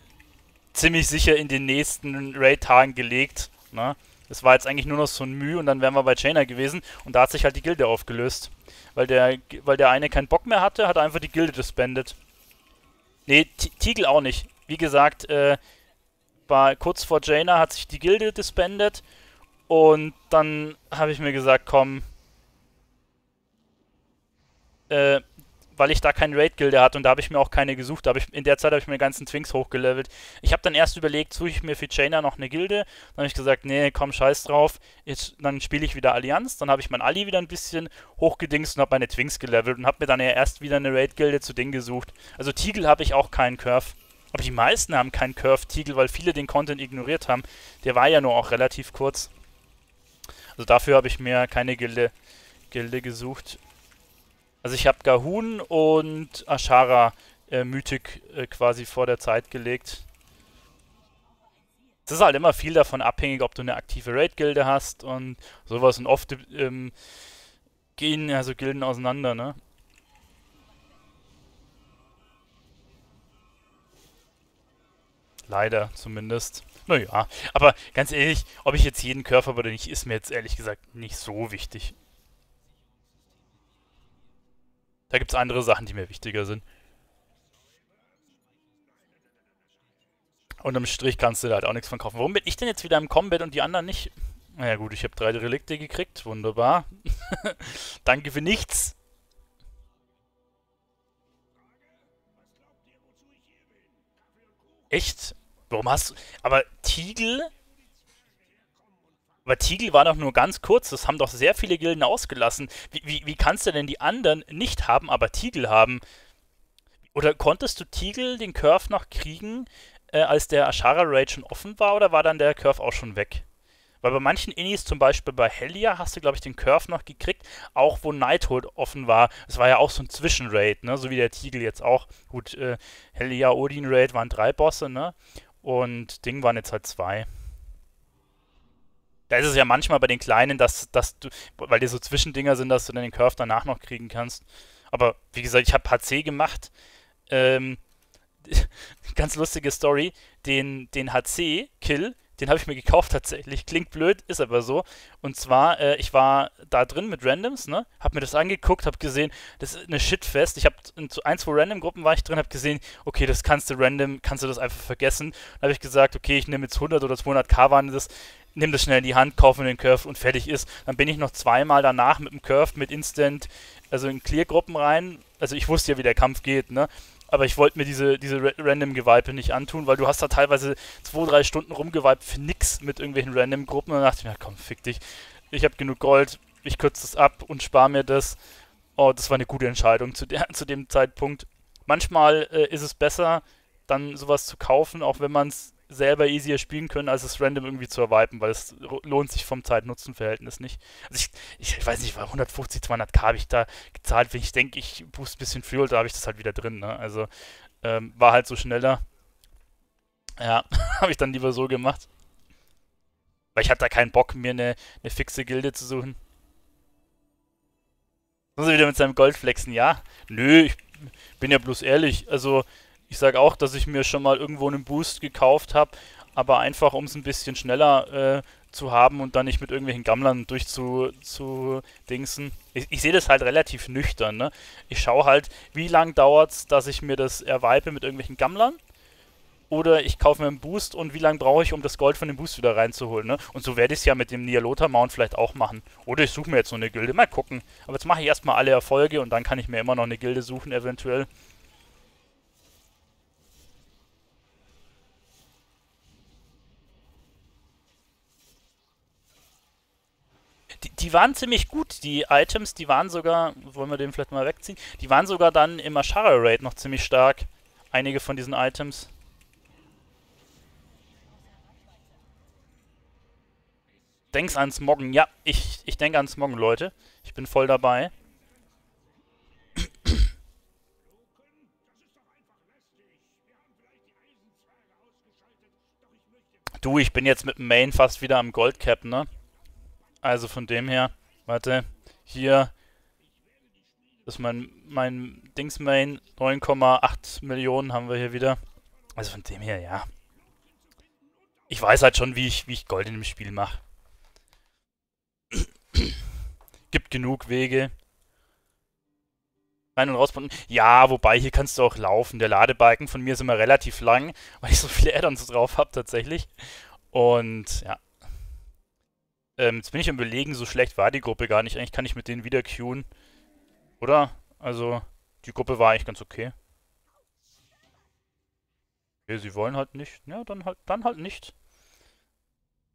S1: ziemlich sicher in den nächsten Raid-Tagen gelegt, ne? Es war jetzt eigentlich nur noch so ein Mühe und dann wären wir bei Jaina gewesen und da hat sich halt die Gilde aufgelöst. Weil der, weil der eine keinen Bock mehr hatte, hat einfach die Gilde disbandet. Nee, Tiegel auch nicht. Wie gesagt, äh, war kurz vor Jaina hat sich die Gilde disbandet und dann habe ich mir gesagt, komm, äh, weil ich da keine Raid-Gilde hatte und da habe ich mir auch keine gesucht. Da ich, in der Zeit habe ich mir ganzen Twinks hochgelevelt. Ich habe dann erst überlegt, suche ich mir für Chainer noch eine Gilde. Dann habe ich gesagt, nee, komm, scheiß drauf. Jetzt, dann spiele ich wieder Allianz. Dann habe ich mein Ali wieder ein bisschen hochgedingst und habe meine Twinks gelevelt und habe mir dann ja erst wieder eine Raid-Gilde zu Ding gesucht. Also Tiegel habe ich auch keinen Curve. Aber die meisten haben keinen Curve-Tiegel, weil viele den Content ignoriert haben. Der war ja nur auch relativ kurz. Also dafür habe ich mir keine Gilde, Gilde gesucht. Also ich habe Gahun und Ashara äh, Mythic äh, quasi vor der Zeit gelegt. Es ist halt immer viel davon abhängig, ob du eine aktive Raid-Gilde hast und sowas. Und oft ähm, gehen also Gilden auseinander, ne? Leider zumindest. Naja, aber ganz ehrlich, ob ich jetzt jeden Curve habe oder nicht, ist mir jetzt ehrlich gesagt nicht so wichtig. Da gibt es andere Sachen, die mir wichtiger sind. Und im Strich kannst du da halt auch nichts von kaufen. Warum bin ich denn jetzt wieder im Combat und die anderen nicht? Naja gut, ich habe drei Relikte gekriegt. Wunderbar. Danke für nichts. Echt? Warum hast du... Aber Tiegel aber Tiegel war doch nur ganz kurz, das haben doch sehr viele Gilden ausgelassen. Wie, wie, wie kannst du denn die anderen nicht haben, aber Tiegel haben? Oder konntest du Tiegel den Curve noch kriegen, äh, als der Ashara Raid schon offen war, oder war dann der Curve auch schon weg? Weil bei manchen Innis, zum Beispiel bei Hellia, hast du, glaube ich, den Curve noch gekriegt, auch wo Knighthood offen war. Es war ja auch so ein Zwischenraid, ne? So wie der Tiegel jetzt auch. Gut, äh, Hellia, Odin Raid waren drei Bosse, ne? Und Ding waren jetzt halt zwei. Da ist es ja manchmal bei den Kleinen, dass, dass du, weil die so Zwischendinger sind, dass du dann den Curve danach noch kriegen kannst. Aber wie gesagt, ich habe HC gemacht. Ähm, ganz lustige Story. Den, den HC-Kill, den habe ich mir gekauft tatsächlich. Klingt blöd, ist aber so. Und zwar, äh, ich war da drin mit Randoms, ne? Hab mir das angeguckt, hab gesehen, das ist eine Shitfest. Ich habe in ein, zwei Random-Gruppen war ich drin, hab gesehen, okay, das kannst du random, kannst du das einfach vergessen. Dann habe ich gesagt, okay, ich nehme jetzt 100 oder 200k waren das nimm das schnell in die Hand, kaufe den Curve und fertig ist. Dann bin ich noch zweimal danach mit dem Curve mit Instant, also in Clear-Gruppen rein. Also ich wusste ja, wie der Kampf geht, ne? Aber ich wollte mir diese, diese random Gewipe nicht antun, weil du hast da teilweise zwei, drei Stunden rumgewiped für nix mit irgendwelchen Random-Gruppen. Und dann dachte ich mir, komm, fick dich. Ich habe genug Gold, ich kürze das ab und spare mir das. Oh, das war eine gute Entscheidung zu, der, zu dem Zeitpunkt. Manchmal äh, ist es besser, dann sowas zu kaufen, auch wenn man es selber easier spielen können, als es random irgendwie zu erwipen, weil es lohnt sich vom Zeit-Nutzen-Verhältnis nicht. Also ich, ich weiß nicht, 150, 200k habe ich da gezahlt, wenn ich denke, ich boost ein bisschen Fuel, da habe ich das halt wieder drin, ne? Also ähm, war halt so schneller. Ja, habe ich dann lieber so gemacht. Weil ich hatte da keinen Bock, mir eine, eine fixe Gilde zu suchen. Muss er wieder mit seinem Gold flexen? Ja. Nö, ich bin ja bloß ehrlich. Also, ich sage auch, dass ich mir schon mal irgendwo einen Boost gekauft habe, aber einfach um es ein bisschen schneller äh, zu haben und dann nicht mit irgendwelchen Gammlern durchzudingsen. Ich, ich sehe das halt relativ nüchtern. Ne? Ich schaue halt, wie lange dauert es, dass ich mir das erweipe mit irgendwelchen Gammlern. Oder ich kaufe mir einen Boost und wie lange brauche ich, um das Gold von dem Boost wieder reinzuholen. Ne? Und so werde ich es ja mit dem Nialota Mount vielleicht auch machen. Oder ich suche mir jetzt so eine Gilde. Mal gucken. Aber jetzt mache ich erstmal alle Erfolge und dann kann ich mir immer noch eine Gilde suchen, eventuell. Die waren ziemlich gut, die Items, die waren sogar, wollen wir den vielleicht mal wegziehen, die waren sogar dann im Ashara-Raid noch ziemlich stark. Einige von diesen Items. Denkst ans Smoggen. Ja, ich, ich denke ans Smoggen, Leute. Ich bin voll dabei. Du, ich bin jetzt mit dem Main fast wieder am Goldcap, ne? Also von dem her, warte, hier ist mein, mein Dings-Main, 9,8 Millionen haben wir hier wieder. Also von dem her, ja. Ich weiß halt schon, wie ich, wie ich Gold in dem Spiel mache. Gibt genug Wege. Rein und raus. Ja, wobei, hier kannst du auch laufen. Der Ladebalken von mir ist immer relativ lang, weil ich so viele Add-ons drauf habe tatsächlich. Und ja. Ähm, jetzt bin ich am überlegen, so schlecht war die Gruppe gar nicht. Eigentlich kann ich mit denen wieder queuen. Oder? Also, die Gruppe war eigentlich ganz okay. Okay, sie wollen halt nicht. Ja, dann halt, dann halt nicht.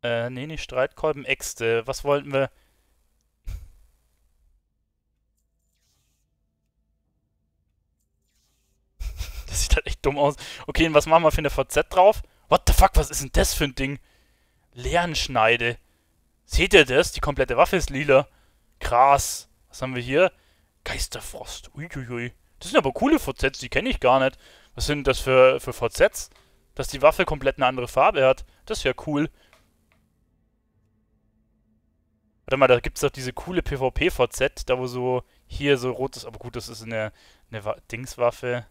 S1: Äh, nee, nicht Streitkolben, Äxte. Was wollten wir? das sieht halt echt dumm aus. Okay, und was machen wir für eine VZ drauf? What the fuck, was ist denn das für ein Ding? Lernschneide. Seht ihr das? Die komplette Waffe ist lila. Krass. Was haben wir hier? Geisterfrost. Uiuiui. Das sind aber coole VZs, die kenne ich gar nicht. Was sind das für, für VZs? Dass die Waffe komplett eine andere Farbe hat. Das ja cool. Warte mal, da gibt es doch diese coole PvP-VZ, da wo so hier so rot ist. Aber gut, das ist eine, eine Dingswaffe.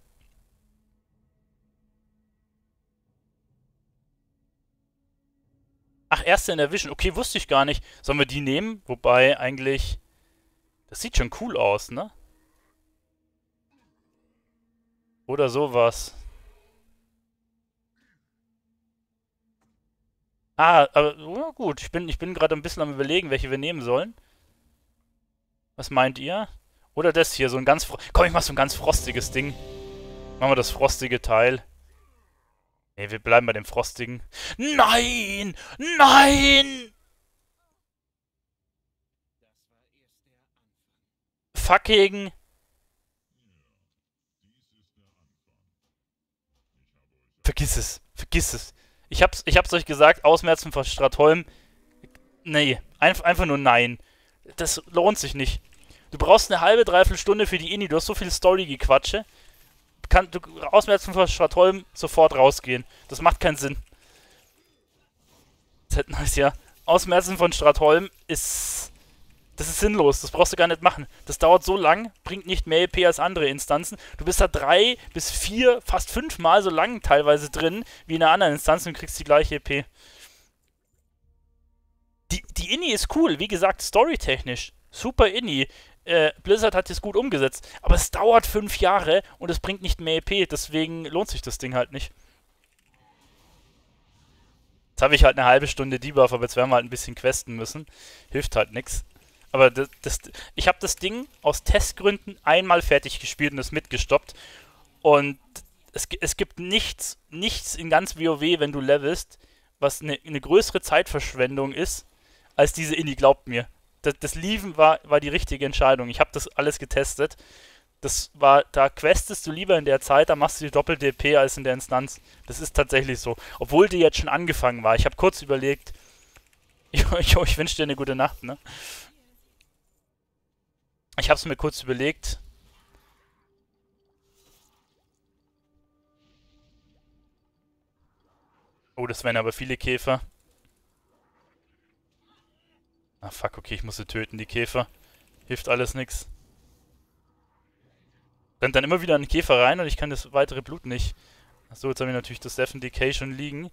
S1: Erste in der Vision. Okay, wusste ich gar nicht. Sollen wir die nehmen? Wobei eigentlich... Das sieht schon cool aus, ne? Oder sowas. Ah, aber ja, gut. Ich bin, ich bin gerade ein bisschen am überlegen, welche wir nehmen sollen. Was meint ihr? Oder das hier, so ein ganz... Komm, ich mach so ein ganz frostiges Ding. Machen wir das frostige Teil. Nee, wir bleiben bei dem Frostigen. Nein! Nein! Fucking... Vergiss es. Vergiss es. Ich hab's, ich hab's euch gesagt, Ausmerzen von Stratholm. Nee, einfach, einfach nur nein. Das lohnt sich nicht. Du brauchst eine halbe, dreiviertel Stunde für die Inni. Du hast so viel Story-Gequatsche kann du auswärts von Schwartholm sofort rausgehen. Das macht keinen Sinn. Das hätten wir ja. Ausmerzen von Stratholm ist. Das ist sinnlos, das brauchst du gar nicht machen. Das dauert so lang, bringt nicht mehr EP als andere Instanzen. Du bist da drei bis vier, fast fünfmal so lang teilweise drin wie in einer anderen Instanz und kriegst die gleiche EP. Die, die Inni ist cool, wie gesagt, storytechnisch. Super Inni äh, Blizzard hat es gut umgesetzt. Aber es dauert fünf Jahre und es bringt nicht mehr EP, deswegen lohnt sich das Ding halt nicht. Jetzt habe ich halt eine halbe Stunde Debuff, aber jetzt werden wir halt ein bisschen questen müssen. Hilft halt nichts. Aber das, das, ich habe das Ding aus Testgründen einmal fertig gespielt und es mitgestoppt. Und es, es gibt nichts, nichts in ganz WoW, wenn du levelst, was eine, eine größere Zeitverschwendung ist, als diese Indie, glaubt mir das, das Lieven war, war die richtige Entscheidung. Ich habe das alles getestet. Das war, da questest du lieber in der Zeit, da machst du die doppelte EP als in der Instanz. Das ist tatsächlich so. Obwohl die jetzt schon angefangen war. Ich habe kurz überlegt, ich, ich, ich wünsche dir eine gute Nacht, ne? Ich habe es mir kurz überlegt. Oh, das wären aber viele Käfer. Ah, fuck, okay, ich muss sie töten, die Käfer. Hilft alles nix. Rennt dann immer wieder ein Käfer rein und ich kann das weitere Blut nicht. Achso, jetzt haben wir natürlich das Death Decay schon liegen.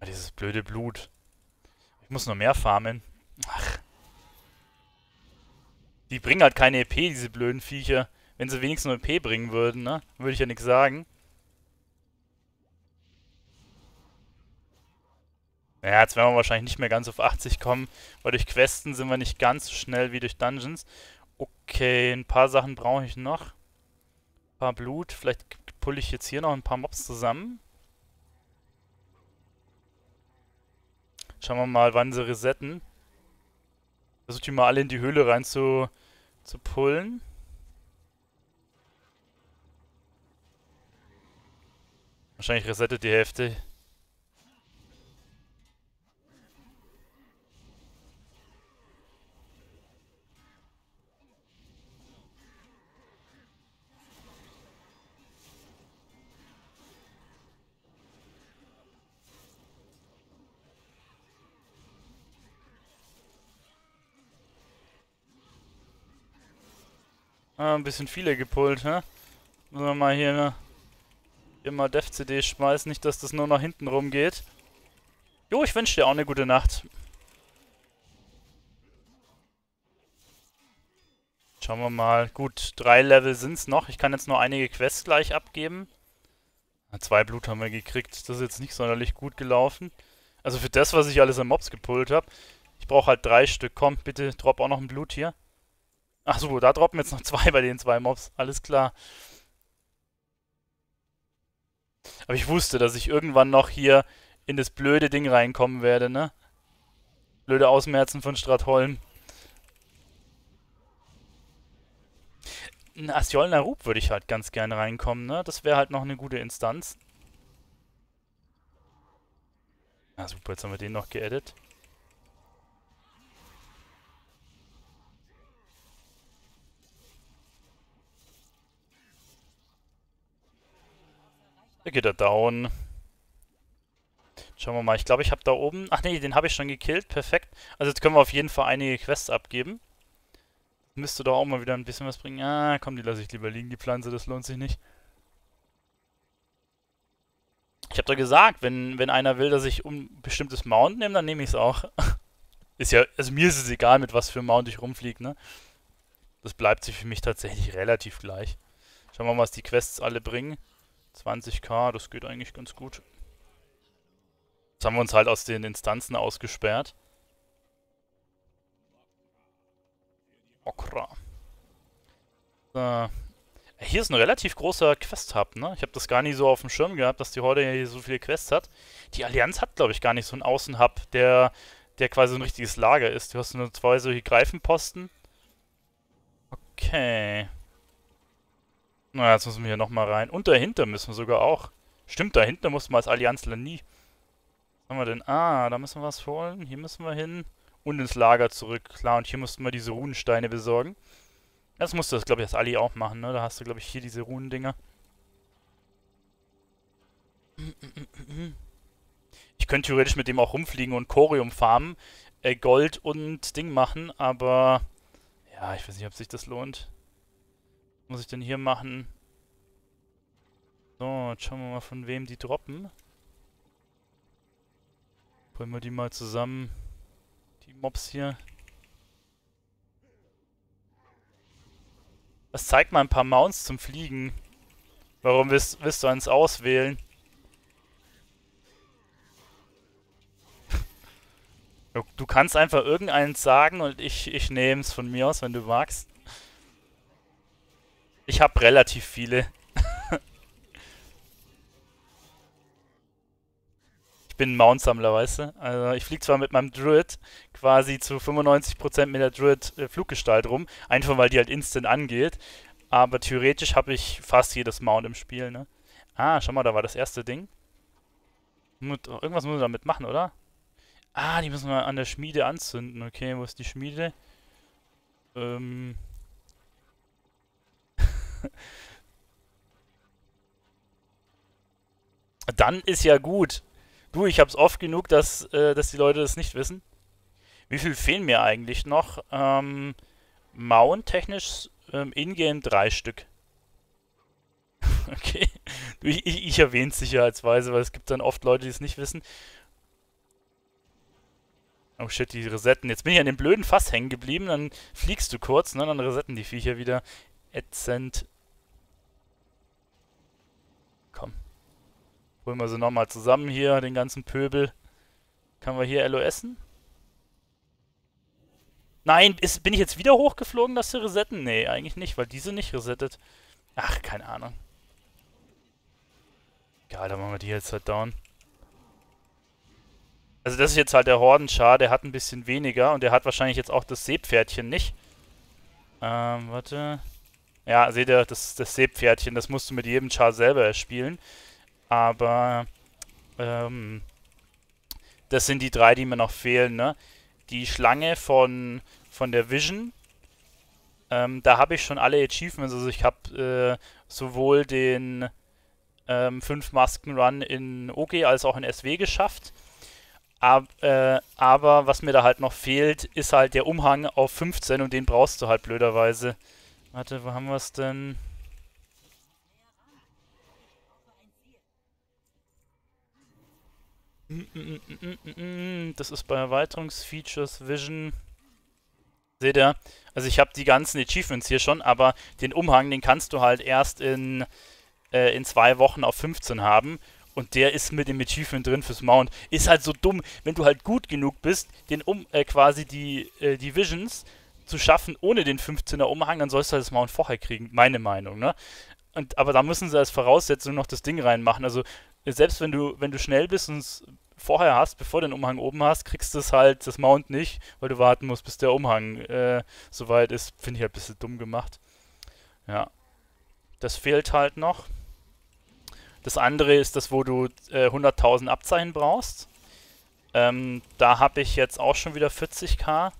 S1: Ah, dieses blöde Blut. Ich muss noch mehr farmen. Ach. Die bringen halt keine EP, diese blöden Viecher. Wenn sie wenigstens nur EP bringen würden, ne? Würde ich ja nichts sagen. Ja, jetzt werden wir wahrscheinlich nicht mehr ganz auf 80 kommen, weil durch Questen sind wir nicht ganz so schnell wie durch Dungeons. Okay, ein paar Sachen brauche ich noch. Ein paar Blut. Vielleicht pulle ich jetzt hier noch ein paar Mobs zusammen. Schauen wir mal, wann sie resetten. Versucht die mal alle in die Höhle rein zu, zu pullen. Wahrscheinlich resettet die Hälfte. Ah, ein bisschen viele gepult, hä? Müssen wir mal hier ne? immer Dev-CD schmeißen, nicht, dass das nur nach hinten rumgeht. Jo, ich wünsche dir auch eine gute Nacht. Schauen wir mal. Gut, drei Level sind es noch. Ich kann jetzt nur einige Quests gleich abgeben. Zwei Blut haben wir gekriegt. Das ist jetzt nicht sonderlich gut gelaufen. Also für das, was ich alles an Mobs gepult habe. Ich brauche halt drei Stück. Komm, bitte drop auch noch ein Blut hier. Achso, da droppen jetzt noch zwei bei den zwei Mobs. Alles klar. Aber ich wusste, dass ich irgendwann noch hier in das blöde Ding reinkommen werde, ne? Blöde Ausmerzen von Stratholm. In Asjolner Rub würde ich halt ganz gerne reinkommen, ne? Das wäre halt noch eine gute Instanz. Ah, super, jetzt haben wir den noch geedit. Da geht er down. Schauen wir mal. Ich glaube, ich habe da oben... Ach nee, den habe ich schon gekillt. Perfekt. Also jetzt können wir auf jeden Fall einige Quests abgeben. Müsste doch auch mal wieder ein bisschen was bringen. Ah, komm, die lasse ich lieber liegen, die Pflanze. Das lohnt sich nicht. Ich habe doch gesagt, wenn, wenn einer will, dass ich um bestimmtes Mount nehme, dann nehme ich es auch. ist ja... Also mir ist es egal, mit was für Mount ich rumfliege, ne? Das bleibt sich für mich tatsächlich relativ gleich. Schauen wir mal, was die Quests alle bringen. 20k, das geht eigentlich ganz gut. Jetzt haben wir uns halt aus den Instanzen ausgesperrt. Okra. So. Hier ist ein relativ großer Quest-Hub, ne? Ich habe das gar nicht so auf dem Schirm gehabt, dass die Horde hier so viele Quests hat. Die Allianz hat, glaube ich, gar nicht so einen Außenhub, der, der quasi ein richtiges Lager ist. Du hast nur zwei solche Greifenposten. Okay. Na, jetzt müssen wir hier nochmal rein. Und dahinter müssen wir sogar auch. Stimmt, dahinter mussten wir als Allianzler nie. Was haben wir denn? Ah, da müssen wir was holen. Hier müssen wir hin. Und ins Lager zurück. Klar, und hier mussten wir diese Runensteine besorgen. Das musste das, glaube ich, das Ali auch machen, ne? Da hast du, glaube ich, hier diese Runendinger. Ich könnte theoretisch mit dem auch rumfliegen und Chorium farmen, äh, Gold und Ding machen, aber ja, ich weiß nicht, ob sich das lohnt muss ich denn hier machen? So, jetzt schauen wir mal, von wem die droppen. Holen wir die mal zusammen. Die Mobs hier. Das zeigt mal ein paar Mounts zum Fliegen. Warum willst, willst du eins auswählen? du kannst einfach irgendeins sagen und ich, ich nehme es von mir aus, wenn du magst. Ich habe relativ viele. ich bin ein Mount-Sammler, weißt du? Also ich fliege zwar mit meinem Druid quasi zu 95% mit der Druid-Fluggestalt rum, einfach weil die halt instant angeht. Aber theoretisch habe ich fast jedes Mount im Spiel, ne? Ah, schau mal, da war das erste Ding. Irgendwas muss man damit machen, oder? Ah, die müssen wir an der Schmiede anzünden. Okay, wo ist die Schmiede? Ähm... Dann ist ja gut. Du, ich hab's oft genug, dass, äh, dass die Leute das nicht wissen. Wie viel fehlen mir eigentlich noch? Ähm, Mount technisch ähm, Ingame drei Stück. okay. Du, ich, ich erwähne es sicherheitsweise, weil es gibt dann oft Leute, die es nicht wissen. Oh shit, die resetten. Jetzt bin ich an dem blöden Fass hängen geblieben, dann fliegst du kurz, ne? Dann resetten die Viecher wieder. Ätzend. Komm. Holen wir sie nochmal zusammen hier, den ganzen Pöbel. Kann wir hier LOSen? Nein, ist, bin ich jetzt wieder hochgeflogen, dass sie resetten? Nee, eigentlich nicht, weil diese nicht resettet. Ach, keine Ahnung. Egal, dann machen wir die jetzt halt down. Also das ist jetzt halt der Hordenschar, der hat ein bisschen weniger und der hat wahrscheinlich jetzt auch das Seepferdchen nicht. Ähm, warte. Ja, seht ihr, das, das Seepferdchen, das musst du mit jedem Char selber erspielen. Aber, ähm, das sind die drei, die mir noch fehlen, ne? Die Schlange von, von der Vision, ähm, da habe ich schon alle Achievements, also ich habe äh, sowohl den ähm, 5-Masken-Run in OG als auch in SW geschafft. Ab, äh, aber was mir da halt noch fehlt, ist halt der Umhang auf 15 und den brauchst du halt blöderweise. Warte, wo haben wir es denn? Das ist bei Erweiterungsfeatures Vision. Seht ihr? Also ich habe die ganzen Achievements hier schon, aber den Umhang, den kannst du halt erst in, äh, in zwei Wochen auf 15 haben. Und der ist mit dem Achievement drin fürs Mount. Ist halt so dumm, wenn du halt gut genug bist, den um äh, quasi die, äh, die Visions zu schaffen ohne den 15er Umhang, dann sollst du halt das Mount vorher kriegen, meine Meinung, ne? Und, aber da müssen sie als Voraussetzung noch das Ding reinmachen. Also selbst wenn du, wenn du schnell bist und vorher hast, bevor du den Umhang oben hast, kriegst du es halt, das Mount nicht, weil du warten musst, bis der Umhang äh, soweit ist. Finde ich halt ein bisschen dumm gemacht. Ja. Das fehlt halt noch. Das andere ist das, wo du äh, 100.000 Abzeichen brauchst. Ähm, da habe ich jetzt auch schon wieder 40k.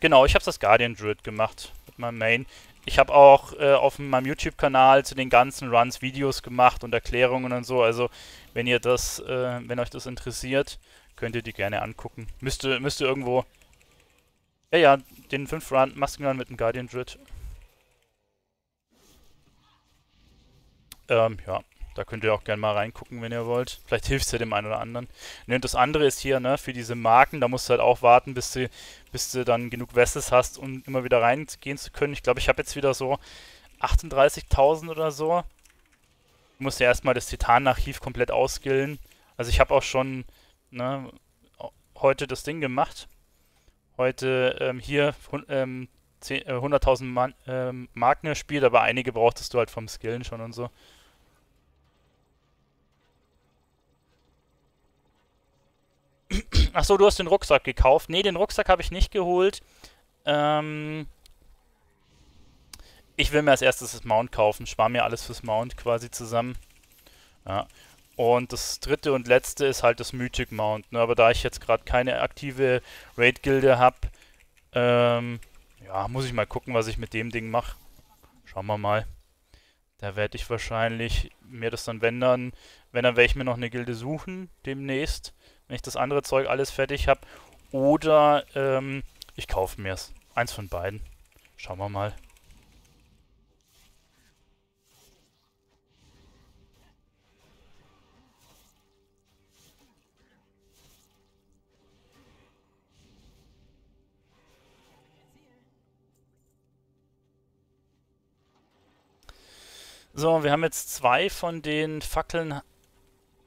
S1: Genau, ich habe das Guardian Druid gemacht mit meinem Main. Ich habe auch äh, auf meinem YouTube-Kanal zu den ganzen Runs Videos gemacht und Erklärungen und so. Also wenn ihr das, äh, wenn euch das interessiert, könnt ihr die gerne angucken. Müsste, müsste irgendwo. Ja, ja, den 5 Run Maskenrun mit dem Guardian Druid. Ähm, ja. Da könnt ihr auch gerne mal reingucken, wenn ihr wollt. Vielleicht hilft es ja dem einen oder anderen. Ne, und das andere ist hier, ne, für diese Marken, da musst du halt auch warten, bis du, bis du dann genug Vessels hast, um immer wieder reingehen zu können. Ich glaube, ich habe jetzt wieder so 38.000 oder so. Ich muss ja erstmal das Titan-Archiv komplett ausskillen. Also ich habe auch schon ne, heute das Ding gemacht. Heute ähm, hier ähm, 100.000 äh, ähm, Marken erspielt, aber einige brauchtest du halt vom Skillen schon und so. Achso, du hast den Rucksack gekauft. Nee, den Rucksack habe ich nicht geholt. Ähm, ich will mir als erstes das Mount kaufen. Spar mir alles fürs Mount quasi zusammen. Ja. Und das dritte und letzte ist halt das Mythic Mount. Ne? Aber da ich jetzt gerade keine aktive Raid-Gilde habe, ähm, ja, muss ich mal gucken, was ich mit dem Ding mache. Schauen wir mal. Da werde ich wahrscheinlich mir das dann, wenn dann, wenn dann werde ich mir noch eine Gilde suchen demnächst wenn ich das andere Zeug alles fertig habe. Oder ähm, ich kaufe mir es. Eins von beiden. Schauen wir mal. So, wir haben jetzt zwei von den Fackeln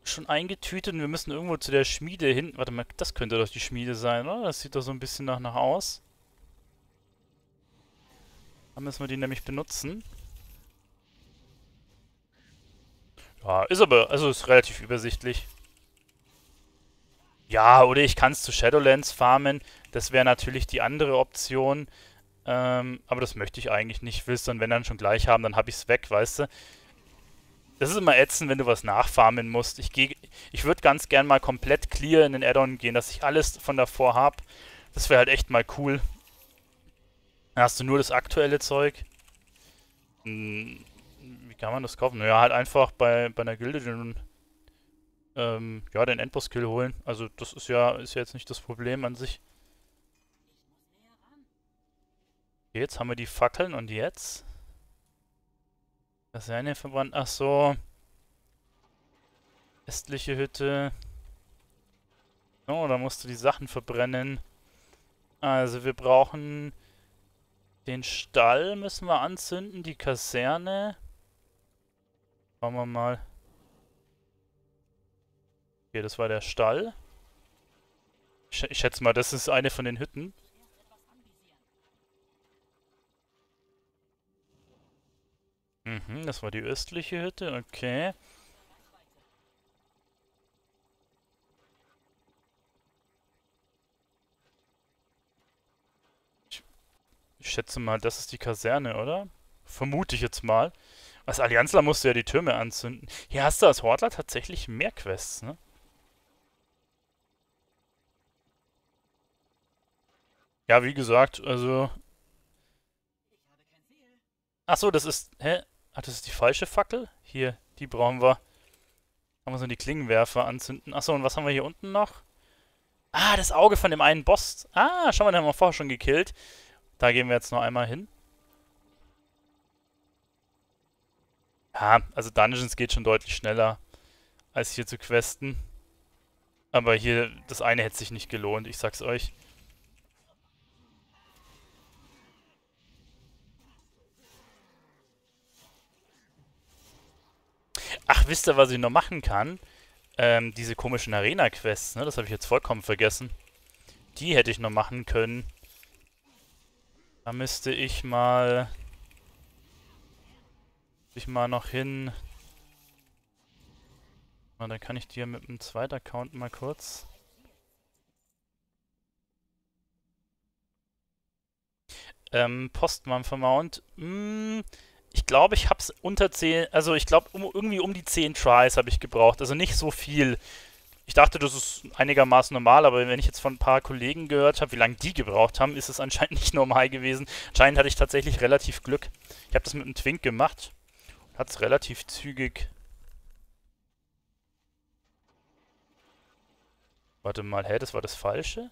S1: schon eingetütet und wir müssen irgendwo zu der Schmiede hin. Warte mal, das könnte doch die Schmiede sein, oder? Das sieht doch so ein bisschen nach, nach aus. Dann müssen wir die nämlich benutzen. Ja, ist aber, also ist relativ übersichtlich. Ja, oder ich kann es zu Shadowlands farmen. Das wäre natürlich die andere Option. Ähm, aber das möchte ich eigentlich nicht. Willst du dann, wenn dann schon gleich haben, dann habe ich es weg, weißt du? Das ist immer ätzend, wenn du was nachfarmen musst. Ich, ich würde ganz gern mal komplett clear in den Addon gehen, dass ich alles von davor habe. Das wäre halt echt mal cool. Dann hast du nur das aktuelle Zeug. Hm, wie kann man das kaufen? Naja, halt einfach bei, bei einer Gilde den, ähm, ja, den Endboss-Kill holen. Also das ist ja, ist ja jetzt nicht das Problem an sich. Jetzt haben wir die Fackeln und jetzt? Kaserne verbrannt. Ach so. Östliche Hütte. Oh, da musst du die Sachen verbrennen. Also wir brauchen den Stall müssen wir anzünden, die Kaserne. Schauen wir mal. Okay, das war der Stall. Ich, ich schätze mal, das ist eine von den Hütten. Mhm, das war die östliche Hütte, okay. Ich, ich schätze mal, das ist die Kaserne, oder? Vermute ich jetzt mal. Als Allianzler musst du ja die Türme anzünden. Hier hast du als Hortler tatsächlich mehr Quests, ne? Ja, wie gesagt, also... Achso, das ist... Hä? Ach, das ist die falsche Fackel? Hier, die brauchen wir. Haben wir so die Klingenwerfer anzünden. Achso, und was haben wir hier unten noch? Ah, das Auge von dem einen Boss. Ah, schau mal, den haben wir vorher schon gekillt. Da gehen wir jetzt noch einmal hin. Ja, also Dungeons geht schon deutlich schneller, als hier zu questen. Aber hier, das eine hätte sich nicht gelohnt, ich sag's euch. Ach, wisst ihr, was ich noch machen kann? Ähm, diese komischen Arena-Quests, ne? Das habe ich jetzt vollkommen vergessen. Die hätte ich noch machen können. Da müsste ich mal... Ich mal noch hin... Na, dann kann ich dir mit dem zweiten Account mal kurz... Ähm, Postmann vermount. Hm, ich glaube, ich habe es unter 10, also ich glaube, um, irgendwie um die 10 Tries habe ich gebraucht. Also nicht so viel. Ich dachte, das ist einigermaßen normal, aber wenn ich jetzt von ein paar Kollegen gehört habe, wie lange die gebraucht haben, ist es anscheinend nicht normal gewesen. Anscheinend hatte ich tatsächlich relativ Glück. Ich habe das mit einem Twink gemacht. Hat es relativ zügig. Warte mal, hä, das war das Falsche?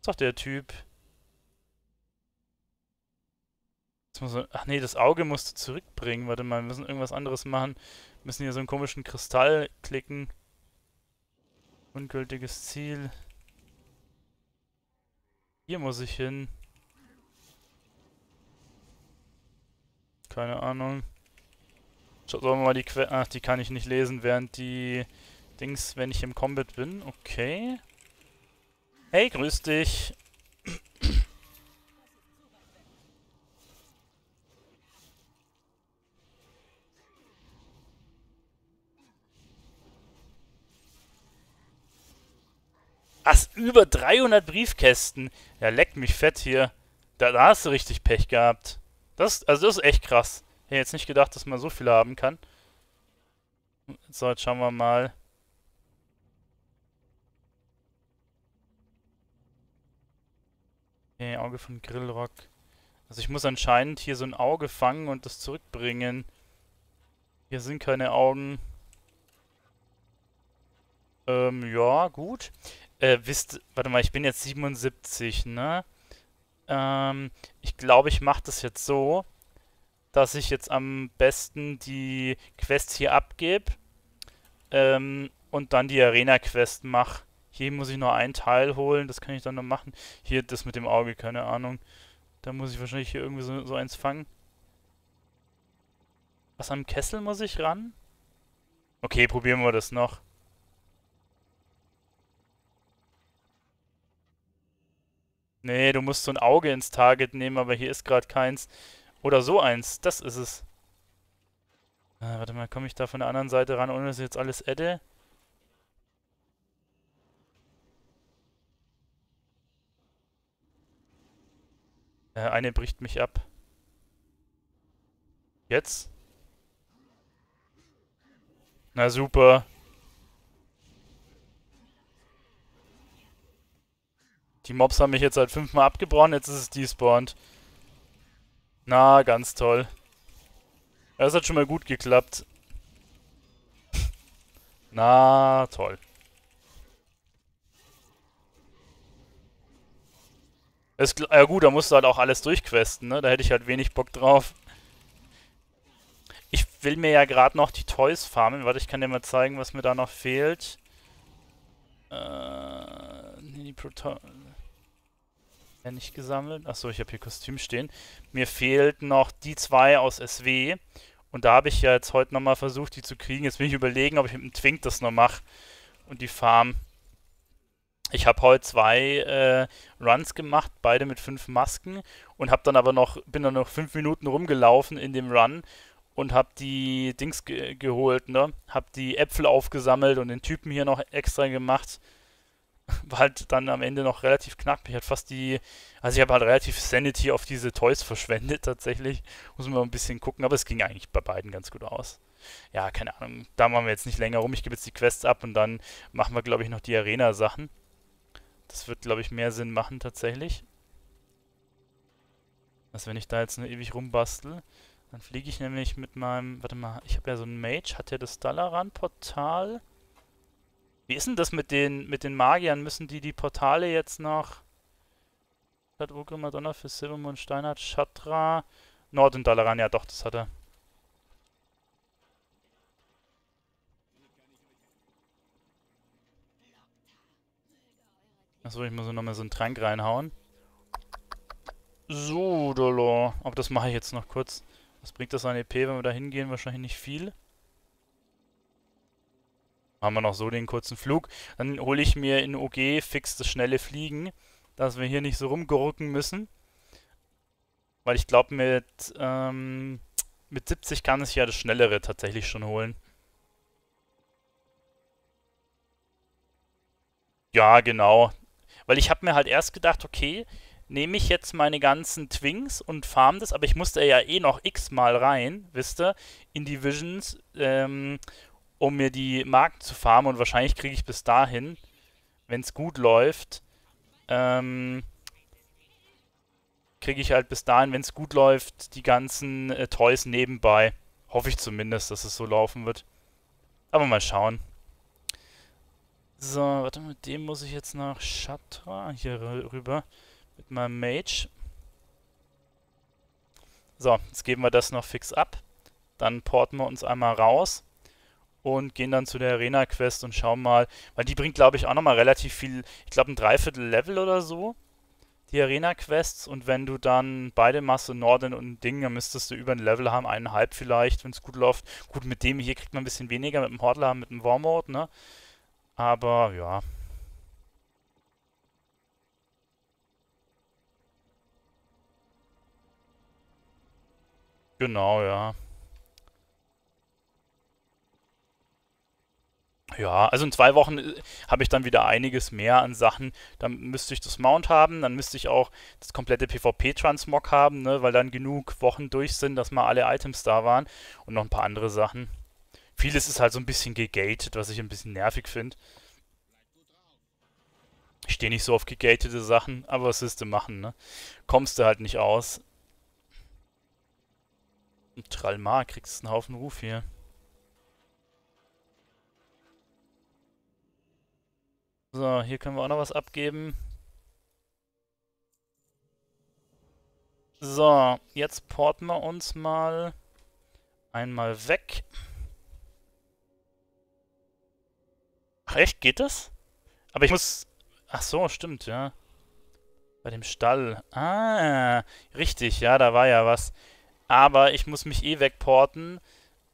S1: Ist doch der Typ. Jetzt muss er, ach nee, das Auge musst du zurückbringen. Warte mal, wir müssen irgendwas anderes machen. Wir müssen hier so einen komischen Kristall klicken. Ungültiges Ziel. Hier muss ich hin. Keine Ahnung. Schauen wir mal die Que Ach, die kann ich nicht lesen, während die Dings, wenn ich im Combat bin. Okay. Hey, grüß dich. Was, über 300 Briefkästen? Ja, leck mich fett hier. Da, da hast du richtig Pech gehabt. Das, also das ist echt krass. Ich hätte jetzt nicht gedacht, dass man so viele haben kann. So, jetzt schauen wir mal. Okay, Auge von Grillrock. Also ich muss anscheinend hier so ein Auge fangen und das zurückbringen. Hier sind keine Augen. Ähm, ja, gut. Äh, wisst, warte mal, ich bin jetzt 77, ne? Ähm, ich glaube, ich mache das jetzt so, dass ich jetzt am besten die Quests hier abgebe ähm, und dann die Arena-Quest mache. Hier muss ich noch einen Teil holen, das kann ich dann noch machen. Hier, das mit dem Auge, keine Ahnung. Da muss ich wahrscheinlich hier irgendwie so, so eins fangen. Was am Kessel muss ich ran? Okay, probieren wir das noch. Nee, du musst so ein Auge ins Target nehmen, aber hier ist gerade keins. Oder so eins, das ist es. Ah, warte mal, komme ich da von der anderen Seite ran, ohne dass ich jetzt alles adde? Äh, eine bricht mich ab. Jetzt? Na super. Die Mobs haben mich jetzt halt fünfmal abgebrochen, jetzt ist es despawned. Na, ganz toll. Das hat schon mal gut geklappt. Na, toll. Es, ja gut, da musst du halt auch alles durchquesten, ne? Da hätte ich halt wenig Bock drauf. Ich will mir ja gerade noch die Toys farmen. Warte, ich kann dir mal zeigen, was mir da noch fehlt. Äh, die Proton ja nicht gesammelt. Achso, ich habe hier Kostüm stehen. Mir fehlt noch die zwei aus SW. Und da habe ich ja jetzt heute nochmal versucht, die zu kriegen. Jetzt will ich überlegen, ob ich mit dem Twink das noch mache. Und die Farm. Ich habe heute zwei äh, Runs gemacht, beide mit fünf Masken. Und habe dann aber noch, bin dann noch fünf Minuten rumgelaufen in dem Run. Und habe die Dings ge geholt, ne? Hab die Äpfel aufgesammelt und den Typen hier noch extra gemacht. war halt dann am Ende noch relativ knapp. Ich hatte fast die, also ich habe halt relativ Sanity auf diese Toys verschwendet tatsächlich. Muss man mal ein bisschen gucken, aber es ging eigentlich bei beiden ganz gut aus. Ja, keine Ahnung, da machen wir jetzt nicht länger rum. Ich gebe jetzt die Quests ab und dann machen wir, glaube ich, noch die Arena-Sachen. Das wird, glaube ich, mehr Sinn machen tatsächlich. Als wenn ich da jetzt nur ewig rumbastel. Dann fliege ich nämlich mit meinem, warte mal, ich habe ja so ein Mage, hat der das Dalaran-Portal? Wie ist denn das mit den, mit den Magiern? Müssen die die Portale jetzt noch... Hat Urgrim Madonna für Silbermond, Steinhardt, Shatra, Nord und Dalaran, ja doch, das hat er. Achso, ich muss nochmal so einen Trank reinhauen. So, Dolo. Aber das mache ich jetzt noch kurz. Was bringt das an EP, wenn wir da hingehen? Wahrscheinlich nicht viel. Haben wir noch so den kurzen Flug. Dann hole ich mir in OG fix das schnelle Fliegen, dass wir hier nicht so rumgurken müssen. Weil ich glaube, mit, ähm, mit 70 kann es ja das Schnellere tatsächlich schon holen. Ja, genau. Weil ich habe mir halt erst gedacht, okay, nehme ich jetzt meine ganzen Twings und farm das, aber ich musste ja eh noch x-mal rein, wisst ihr, in die Visions, ähm, um mir die Marken zu farmen und wahrscheinlich kriege ich bis dahin, wenn es gut läuft, ähm, kriege ich halt bis dahin, wenn es gut läuft, die ganzen äh, Toys nebenbei. Hoffe ich zumindest, dass es so laufen wird. Aber mal schauen. So, warte, mit dem muss ich jetzt nach Shatra hier rüber. Mit meinem Mage. So, jetzt geben wir das noch fix ab. Dann porten wir uns einmal raus und gehen dann zu der Arena-Quest und schauen mal, weil die bringt, glaube ich, auch nochmal relativ viel, ich glaube ein Dreiviertel Level oder so, die Arena-Quests. Und wenn du dann beide Masse Norden und Ding, dann müsstest du über ein Level haben, eineinhalb vielleicht, wenn es gut läuft. Gut, mit dem hier kriegt man ein bisschen weniger, mit dem Hordler, mit dem Warmode, ne? Aber ja. Genau, ja. Ja, also in zwei Wochen äh, habe ich dann wieder einiges mehr an Sachen. Dann müsste ich das Mount haben, dann müsste ich auch das komplette PvP-Transmog haben, ne, weil dann genug Wochen durch sind, dass mal alle Items da waren und noch ein paar andere Sachen. Vieles ist halt so ein bisschen gegated, was ich ein bisschen nervig finde. Ich stehe nicht so auf gegatete Sachen, aber was willst du machen, ne? Kommst du halt nicht aus. Tralmar, kriegst einen Haufen Ruf hier. So, hier können wir auch noch was abgeben. So, jetzt porten wir uns mal einmal weg. Ach echt, geht das? Aber ich muss Ach so, stimmt, ja. Bei dem Stall. Ah, richtig, ja, da war ja was. Aber ich muss mich eh wegporten,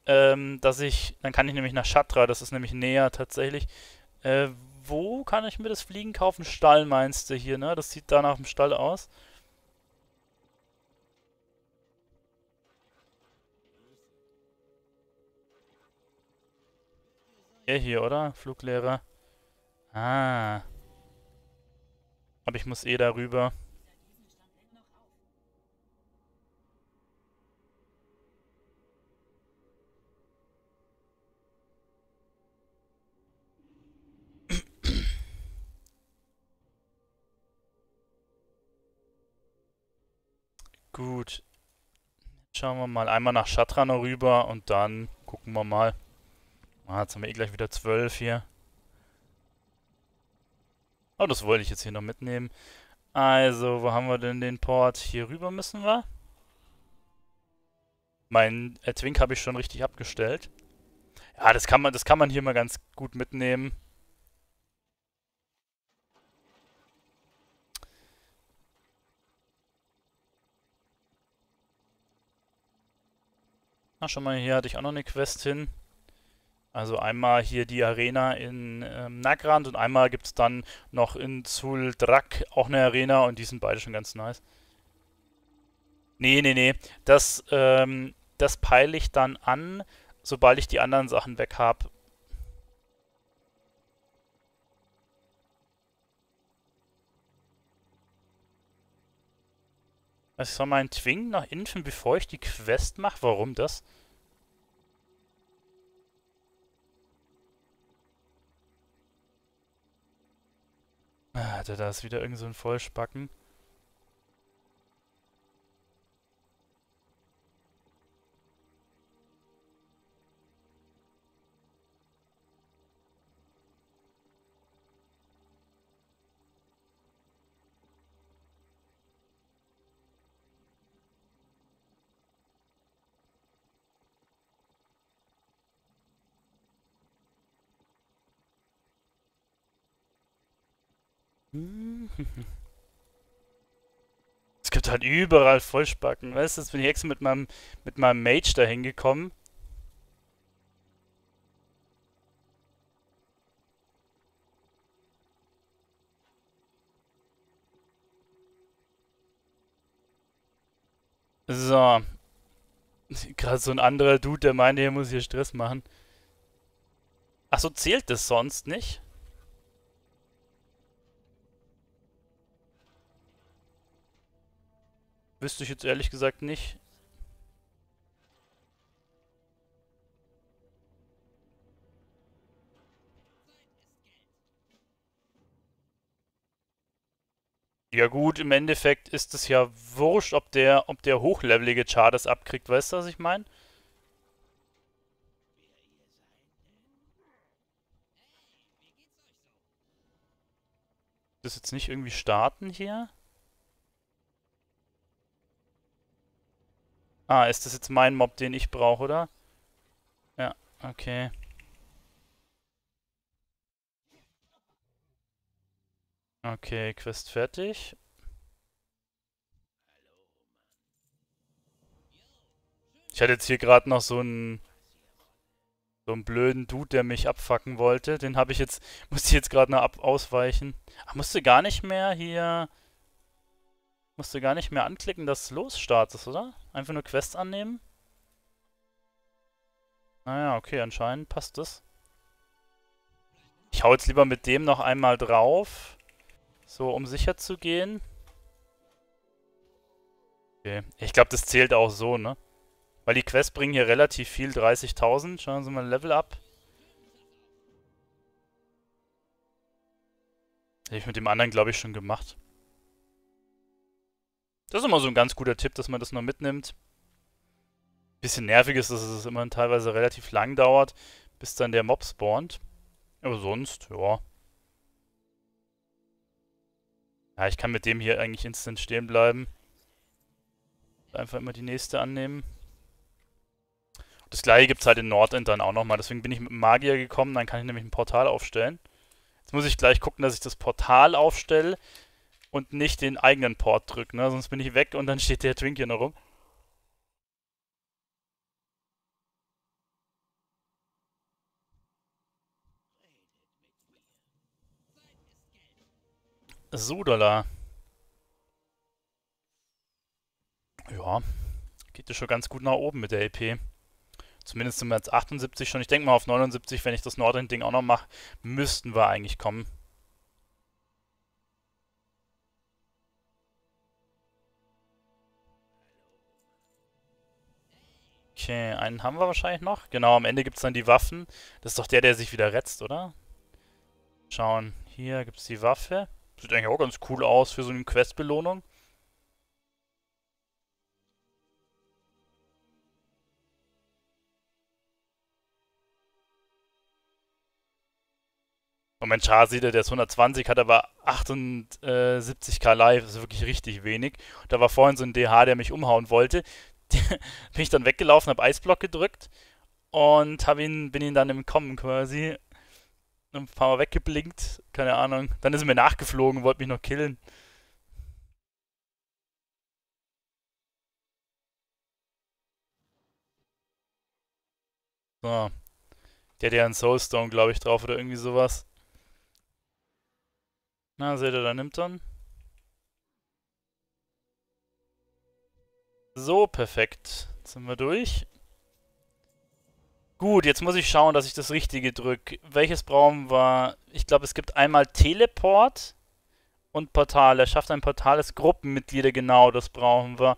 S1: ähm, dass ich, dann kann ich nämlich nach Shatra, das ist nämlich näher tatsächlich. Äh, wo kann ich mir das Fliegen kaufen? Stall meinst du hier, ne? Das sieht da nach dem Stall aus. Der hier, oder? Fluglehrer. Ah. Aber ich muss eh darüber. Gut. Schauen wir mal einmal nach Shatrana rüber und dann gucken wir mal. Ah, jetzt haben wir eh gleich wieder 12 hier. Oh, das wollte ich jetzt hier noch mitnehmen. Also, wo haben wir denn den Port? Hier rüber müssen wir. Mein Twink habe ich schon richtig abgestellt. Ja, das kann man, das kann man hier mal ganz gut mitnehmen. Ach, schon mal, hier hatte ich auch noch eine Quest hin. Also einmal hier die Arena in ähm, Nagrand und einmal gibt es dann noch in Zuldrak auch eine Arena und die sind beide schon ganz nice. Nee, nee, nee. Das, ähm, das peile ich dann an, sobald ich die anderen Sachen weg habe. Also soll meinen Twing nach innen, bevor ich die Quest mache. Warum das? Ah, da ist wieder irgend so ein Vollspacken. Es gibt halt überall Vollspacken, weißt du? Jetzt bin ich extra mit meinem, mit meinem Mage da hingekommen. So. Gerade so ein anderer Dude, der meint, er muss hier Stress machen. Achso, zählt das sonst nicht? Wüsste ich jetzt ehrlich gesagt nicht. Ja gut, im Endeffekt ist es ja wurscht, ob der, ob der hochlevelige Char das abkriegt, weißt du, was ich meine? Das jetzt nicht irgendwie starten hier? Ah, ist das jetzt mein Mob, den ich brauche, oder? Ja, okay. Okay, Quest fertig. Ich hatte jetzt hier gerade noch so einen so einen blöden Dude, der mich abfacken wollte. Den habe ich jetzt, musste ich jetzt gerade noch ab ausweichen. Ach, musste gar nicht mehr hier Musst du gar nicht mehr anklicken, dass es losstartet, oder? Einfach nur Quest annehmen? Naja, okay, anscheinend passt das. Ich hau jetzt lieber mit dem noch einmal drauf. So, um sicher zu gehen. Okay, ich glaube, das zählt auch so, ne? Weil die Quests bringen hier relativ viel, 30.000. Schauen Sie mal Level up. Hätte ich mit dem anderen, glaube ich, schon gemacht. Das ist immer so ein ganz guter Tipp, dass man das noch mitnimmt. Bisschen nervig ist, dass es immer teilweise relativ lang dauert, bis dann der Mob spawnt. Aber sonst, ja. Ja, ich kann mit dem hier eigentlich instant stehen bleiben. Einfach immer die nächste annehmen. Das gleiche gibt es halt in Nordend dann auch nochmal. Deswegen bin ich mit dem Magier gekommen, dann kann ich nämlich ein Portal aufstellen. Jetzt muss ich gleich gucken, dass ich das Portal aufstelle und nicht den eigenen Port drücke, ne? Sonst bin ich weg und dann steht der Twink hier noch rum. So, Dollar. Ja, geht ja schon ganz gut nach oben mit der LP. Zumindest sind wir jetzt 78 schon. Ich denke mal auf 79, wenn ich das Nordend-Ding auch noch mache, müssten wir eigentlich kommen. Okay, einen haben wir wahrscheinlich noch. Genau, am Ende gibt es dann die Waffen. Das ist doch der, der sich wieder retzt, oder? Schauen, hier gibt es die Waffe. Sieht eigentlich auch ganz cool aus für so eine Quest-Belohnung. Moment, Char sieht er, der ist 120, hat aber 78k Live, das ist wirklich richtig wenig. Da war vorhin so ein DH, der mich umhauen wollte. bin ich dann weggelaufen, habe Eisblock gedrückt und hab ihn, bin ihn dann im Kommen quasi ein paar Mal weggeblinkt, keine Ahnung. Dann ist er mir nachgeflogen, wollte mich noch killen. So. Der hat ja einen Soulstone, glaube ich, drauf oder irgendwie sowas. Na, seht ihr, da nimmt er. So, perfekt. Jetzt sind wir durch. Gut, jetzt muss ich schauen, dass ich das Richtige drücke. Welches brauchen wir? Ich glaube, es gibt einmal Teleport Und Portal. Er schafft ein Portal des Gruppenmitglieder, genau, das brauchen wir.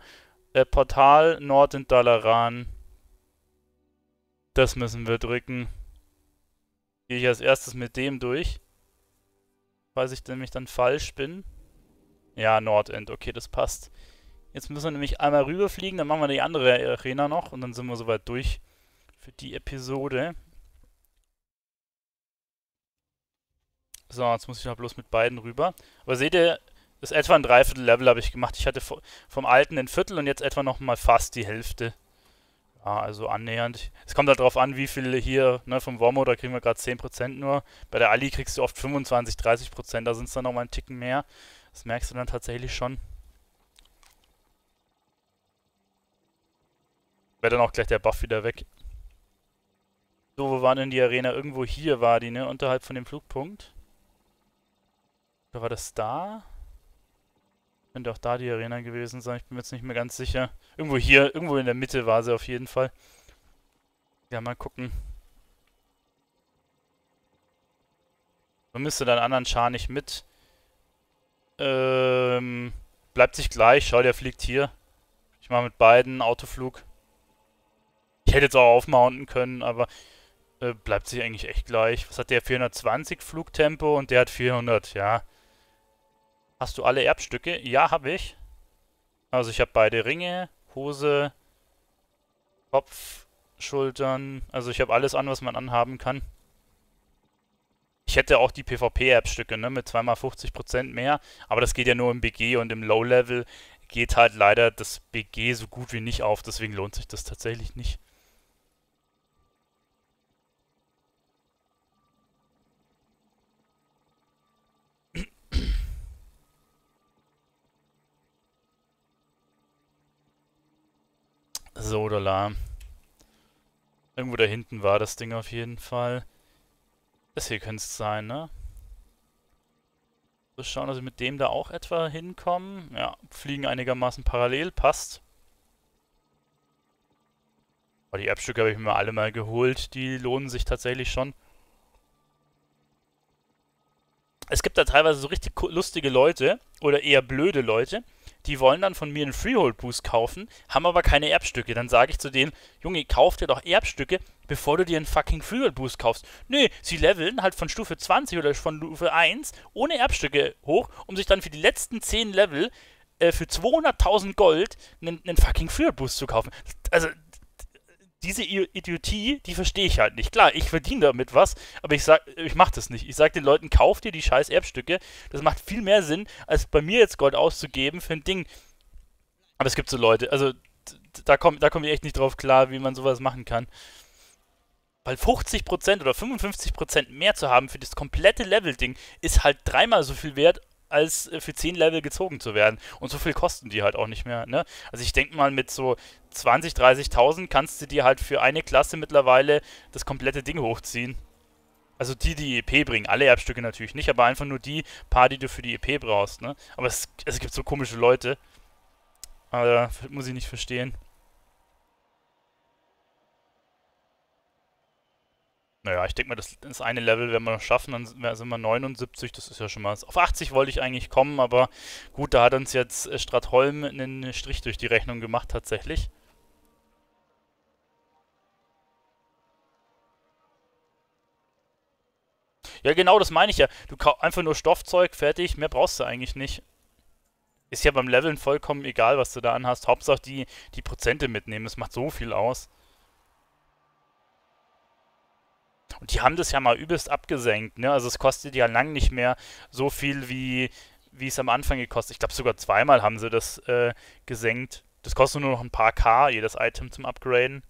S1: Äh, Portal Nord in Dalaran. Das müssen wir drücken. Gehe ich als erstes mit dem durch. Falls ich nämlich dann falsch bin. Ja, Nordend, okay, das passt. Jetzt müssen wir nämlich einmal rüberfliegen, dann machen wir die andere Arena noch und dann sind wir soweit durch für die Episode. So, jetzt muss ich noch bloß mit beiden rüber. Aber seht ihr, das ist etwa ein Dreiviertel Level habe ich gemacht. Ich hatte vom alten ein Viertel und jetzt etwa noch mal fast die Hälfte. Ja, also annähernd. Es kommt halt darauf an, wie viele hier, ne, vom Wormo, da kriegen wir gerade 10% nur. Bei der Ali kriegst du oft 25, 30%, da sind es dann nochmal einen Ticken mehr. Das merkst du dann tatsächlich schon. Wäre dann auch gleich der Buff wieder weg. So, wo war denn die Arena? Irgendwo hier war die, ne? Unterhalb von dem Flugpunkt. Oder war das da? Könnte auch da die Arena gewesen sein. Ich bin mir jetzt nicht mehr ganz sicher. Irgendwo hier, irgendwo in der Mitte war sie auf jeden Fall. Ja, mal gucken. Man müsste dann anderen Char nicht mit. Ähm, bleibt sich gleich. Schau, der fliegt hier. Ich mache mit beiden Autoflug. Hätte jetzt auch aufmounten können, aber äh, bleibt sich eigentlich echt gleich. Was hat der? 420 Flugtempo und der hat 400, ja. Hast du alle Erbstücke? Ja, habe ich. Also ich habe beide Ringe, Hose, Kopf, Schultern. Also ich habe alles an, was man anhaben kann. Ich hätte auch die PvP-Erbstücke, ne, mit 2x50% mehr. Aber das geht ja nur im BG und im Low-Level geht halt leider das BG so gut wie nicht auf. Deswegen lohnt sich das tatsächlich nicht. So, Dollar. Irgendwo da hinten war das Ding auf jeden Fall. Das hier könnte es sein, ne? So schauen, dass wir mit dem da auch etwa hinkommen. Ja, fliegen einigermaßen parallel, passt. Aber die Erbstücke habe ich mir alle mal geholt. Die lohnen sich tatsächlich schon. Es gibt da teilweise so richtig lustige Leute oder eher blöde Leute, die wollen dann von mir einen Freehold-Boost kaufen, haben aber keine Erbstücke. Dann sage ich zu denen, Junge, kauf dir doch Erbstücke, bevor du dir einen fucking Freehold-Boost kaufst. Nö, sie leveln halt von Stufe 20 oder von Stufe 1 ohne Erbstücke hoch, um sich dann für die letzten 10 Level äh, für 200.000 Gold einen, einen fucking Freehold-Boost zu kaufen. Also, diese Idiotie, die verstehe ich halt nicht. Klar, ich verdiene damit was, aber ich sag, ich mach das nicht. Ich sag den Leuten, kauft dir die scheiß Erbstücke. Das macht viel mehr Sinn, als bei mir jetzt Gold auszugeben für ein Ding. Aber es gibt so Leute, also da komme da komm ich echt nicht drauf klar, wie man sowas machen kann. Weil 50% oder 55% mehr zu haben für das komplette Level-Ding ist halt dreimal so viel wert als äh, für 10 Level gezogen zu werden. Und so viel kosten die halt auch nicht mehr. Ne? Also ich denke mal, mit so 20, 30.000 kannst du dir halt für eine Klasse mittlerweile das komplette Ding hochziehen. Also die, die EP bringen. Alle Erbstücke natürlich nicht, aber einfach nur die paar, die du für die EP brauchst. Ne? Aber es, es gibt so komische Leute. Aber muss ich nicht verstehen. Naja, ich denke mal, das, das eine Level werden wir noch schaffen, dann sind wir 79, das ist ja schon mal... Auf 80 wollte ich eigentlich kommen, aber gut, da hat uns jetzt äh, Stratholm einen Strich durch die Rechnung gemacht, tatsächlich. Ja, genau, das meine ich ja. Du kaufst einfach nur Stoffzeug, fertig, mehr brauchst du eigentlich nicht. Ist ja beim Leveln vollkommen egal, was du da anhast. Hauptsache die, die Prozente mitnehmen, das macht so viel aus. Und die haben das ja mal übelst abgesenkt, ne? Also es kostet ja lang nicht mehr so viel, wie, wie es am Anfang gekostet. Ich glaube sogar zweimal haben sie das äh, gesenkt. Das kostet nur noch ein paar K, jedes Item zum Upgraden.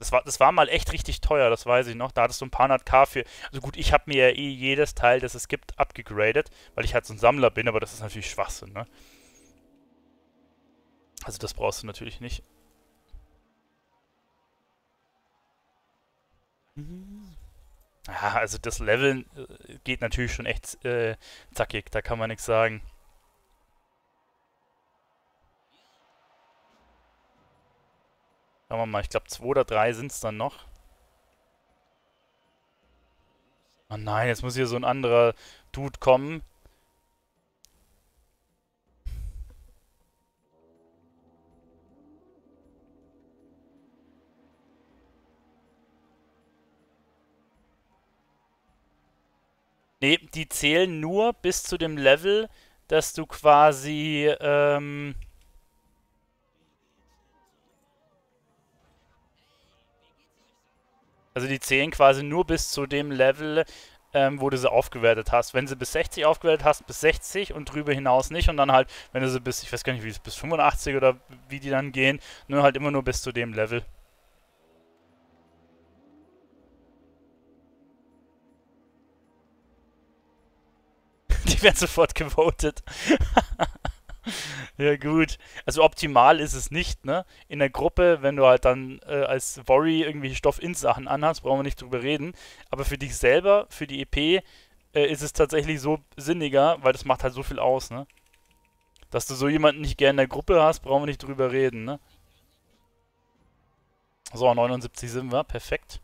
S1: Das war, das war mal echt richtig teuer, das weiß ich noch. Da hattest du ein paar hundert K für. Also gut, ich habe mir ja eh jedes Teil, das es gibt, abgegradet, weil ich halt so ein Sammler bin, aber das ist natürlich Schwachsinn, ne? Also das brauchst du natürlich nicht. Ja, also das Leveln äh, geht natürlich schon echt äh, zackig, da kann man nichts sagen. Schauen wir mal, ich glaube zwei oder drei sind es dann noch. Oh nein, jetzt muss hier so ein anderer Dude kommen. Nee, die zählen nur bis zu dem Level, dass du quasi, ähm, Also die zählen quasi nur bis zu dem Level, ähm, wo du sie aufgewertet hast. Wenn sie bis 60 aufgewertet hast, bis 60 und drüber hinaus nicht. Und dann halt, wenn du sie bis, ich weiß gar nicht, wie es bis 85 oder wie die dann gehen, nur halt immer nur bis zu dem Level. Die werden sofort gewotet. Ja, gut. Also optimal ist es nicht, ne? In der Gruppe, wenn du halt dann äh, als Worry irgendwie Stoff-Ins-Sachen anhast, brauchen wir nicht drüber reden. Aber für dich selber, für die EP, äh, ist es tatsächlich so sinniger, weil das macht halt so viel aus, ne? Dass du so jemanden nicht gerne in der Gruppe hast, brauchen wir nicht drüber reden, ne? So, 79 sind wir, perfekt.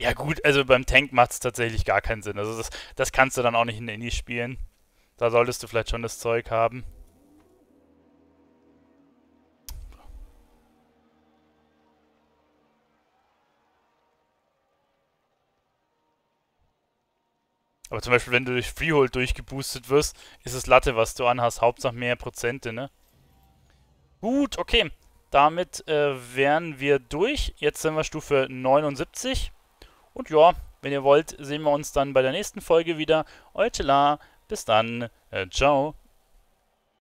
S1: Ja gut, also beim Tank macht es tatsächlich gar keinen Sinn. Also das, das kannst du dann auch nicht in der Indie spielen. Da solltest du vielleicht schon das Zeug haben. Aber zum Beispiel, wenn du durch Freehold durchgeboostet wirst, ist es Latte, was du anhast. Hauptsache mehr Prozente, ne? Gut, okay. Damit äh, wären wir durch. Jetzt sind wir Stufe 79. Und ja, wenn ihr wollt, sehen wir uns dann bei der nächsten Folge wieder. Eutela, bis dann, äh, ciao.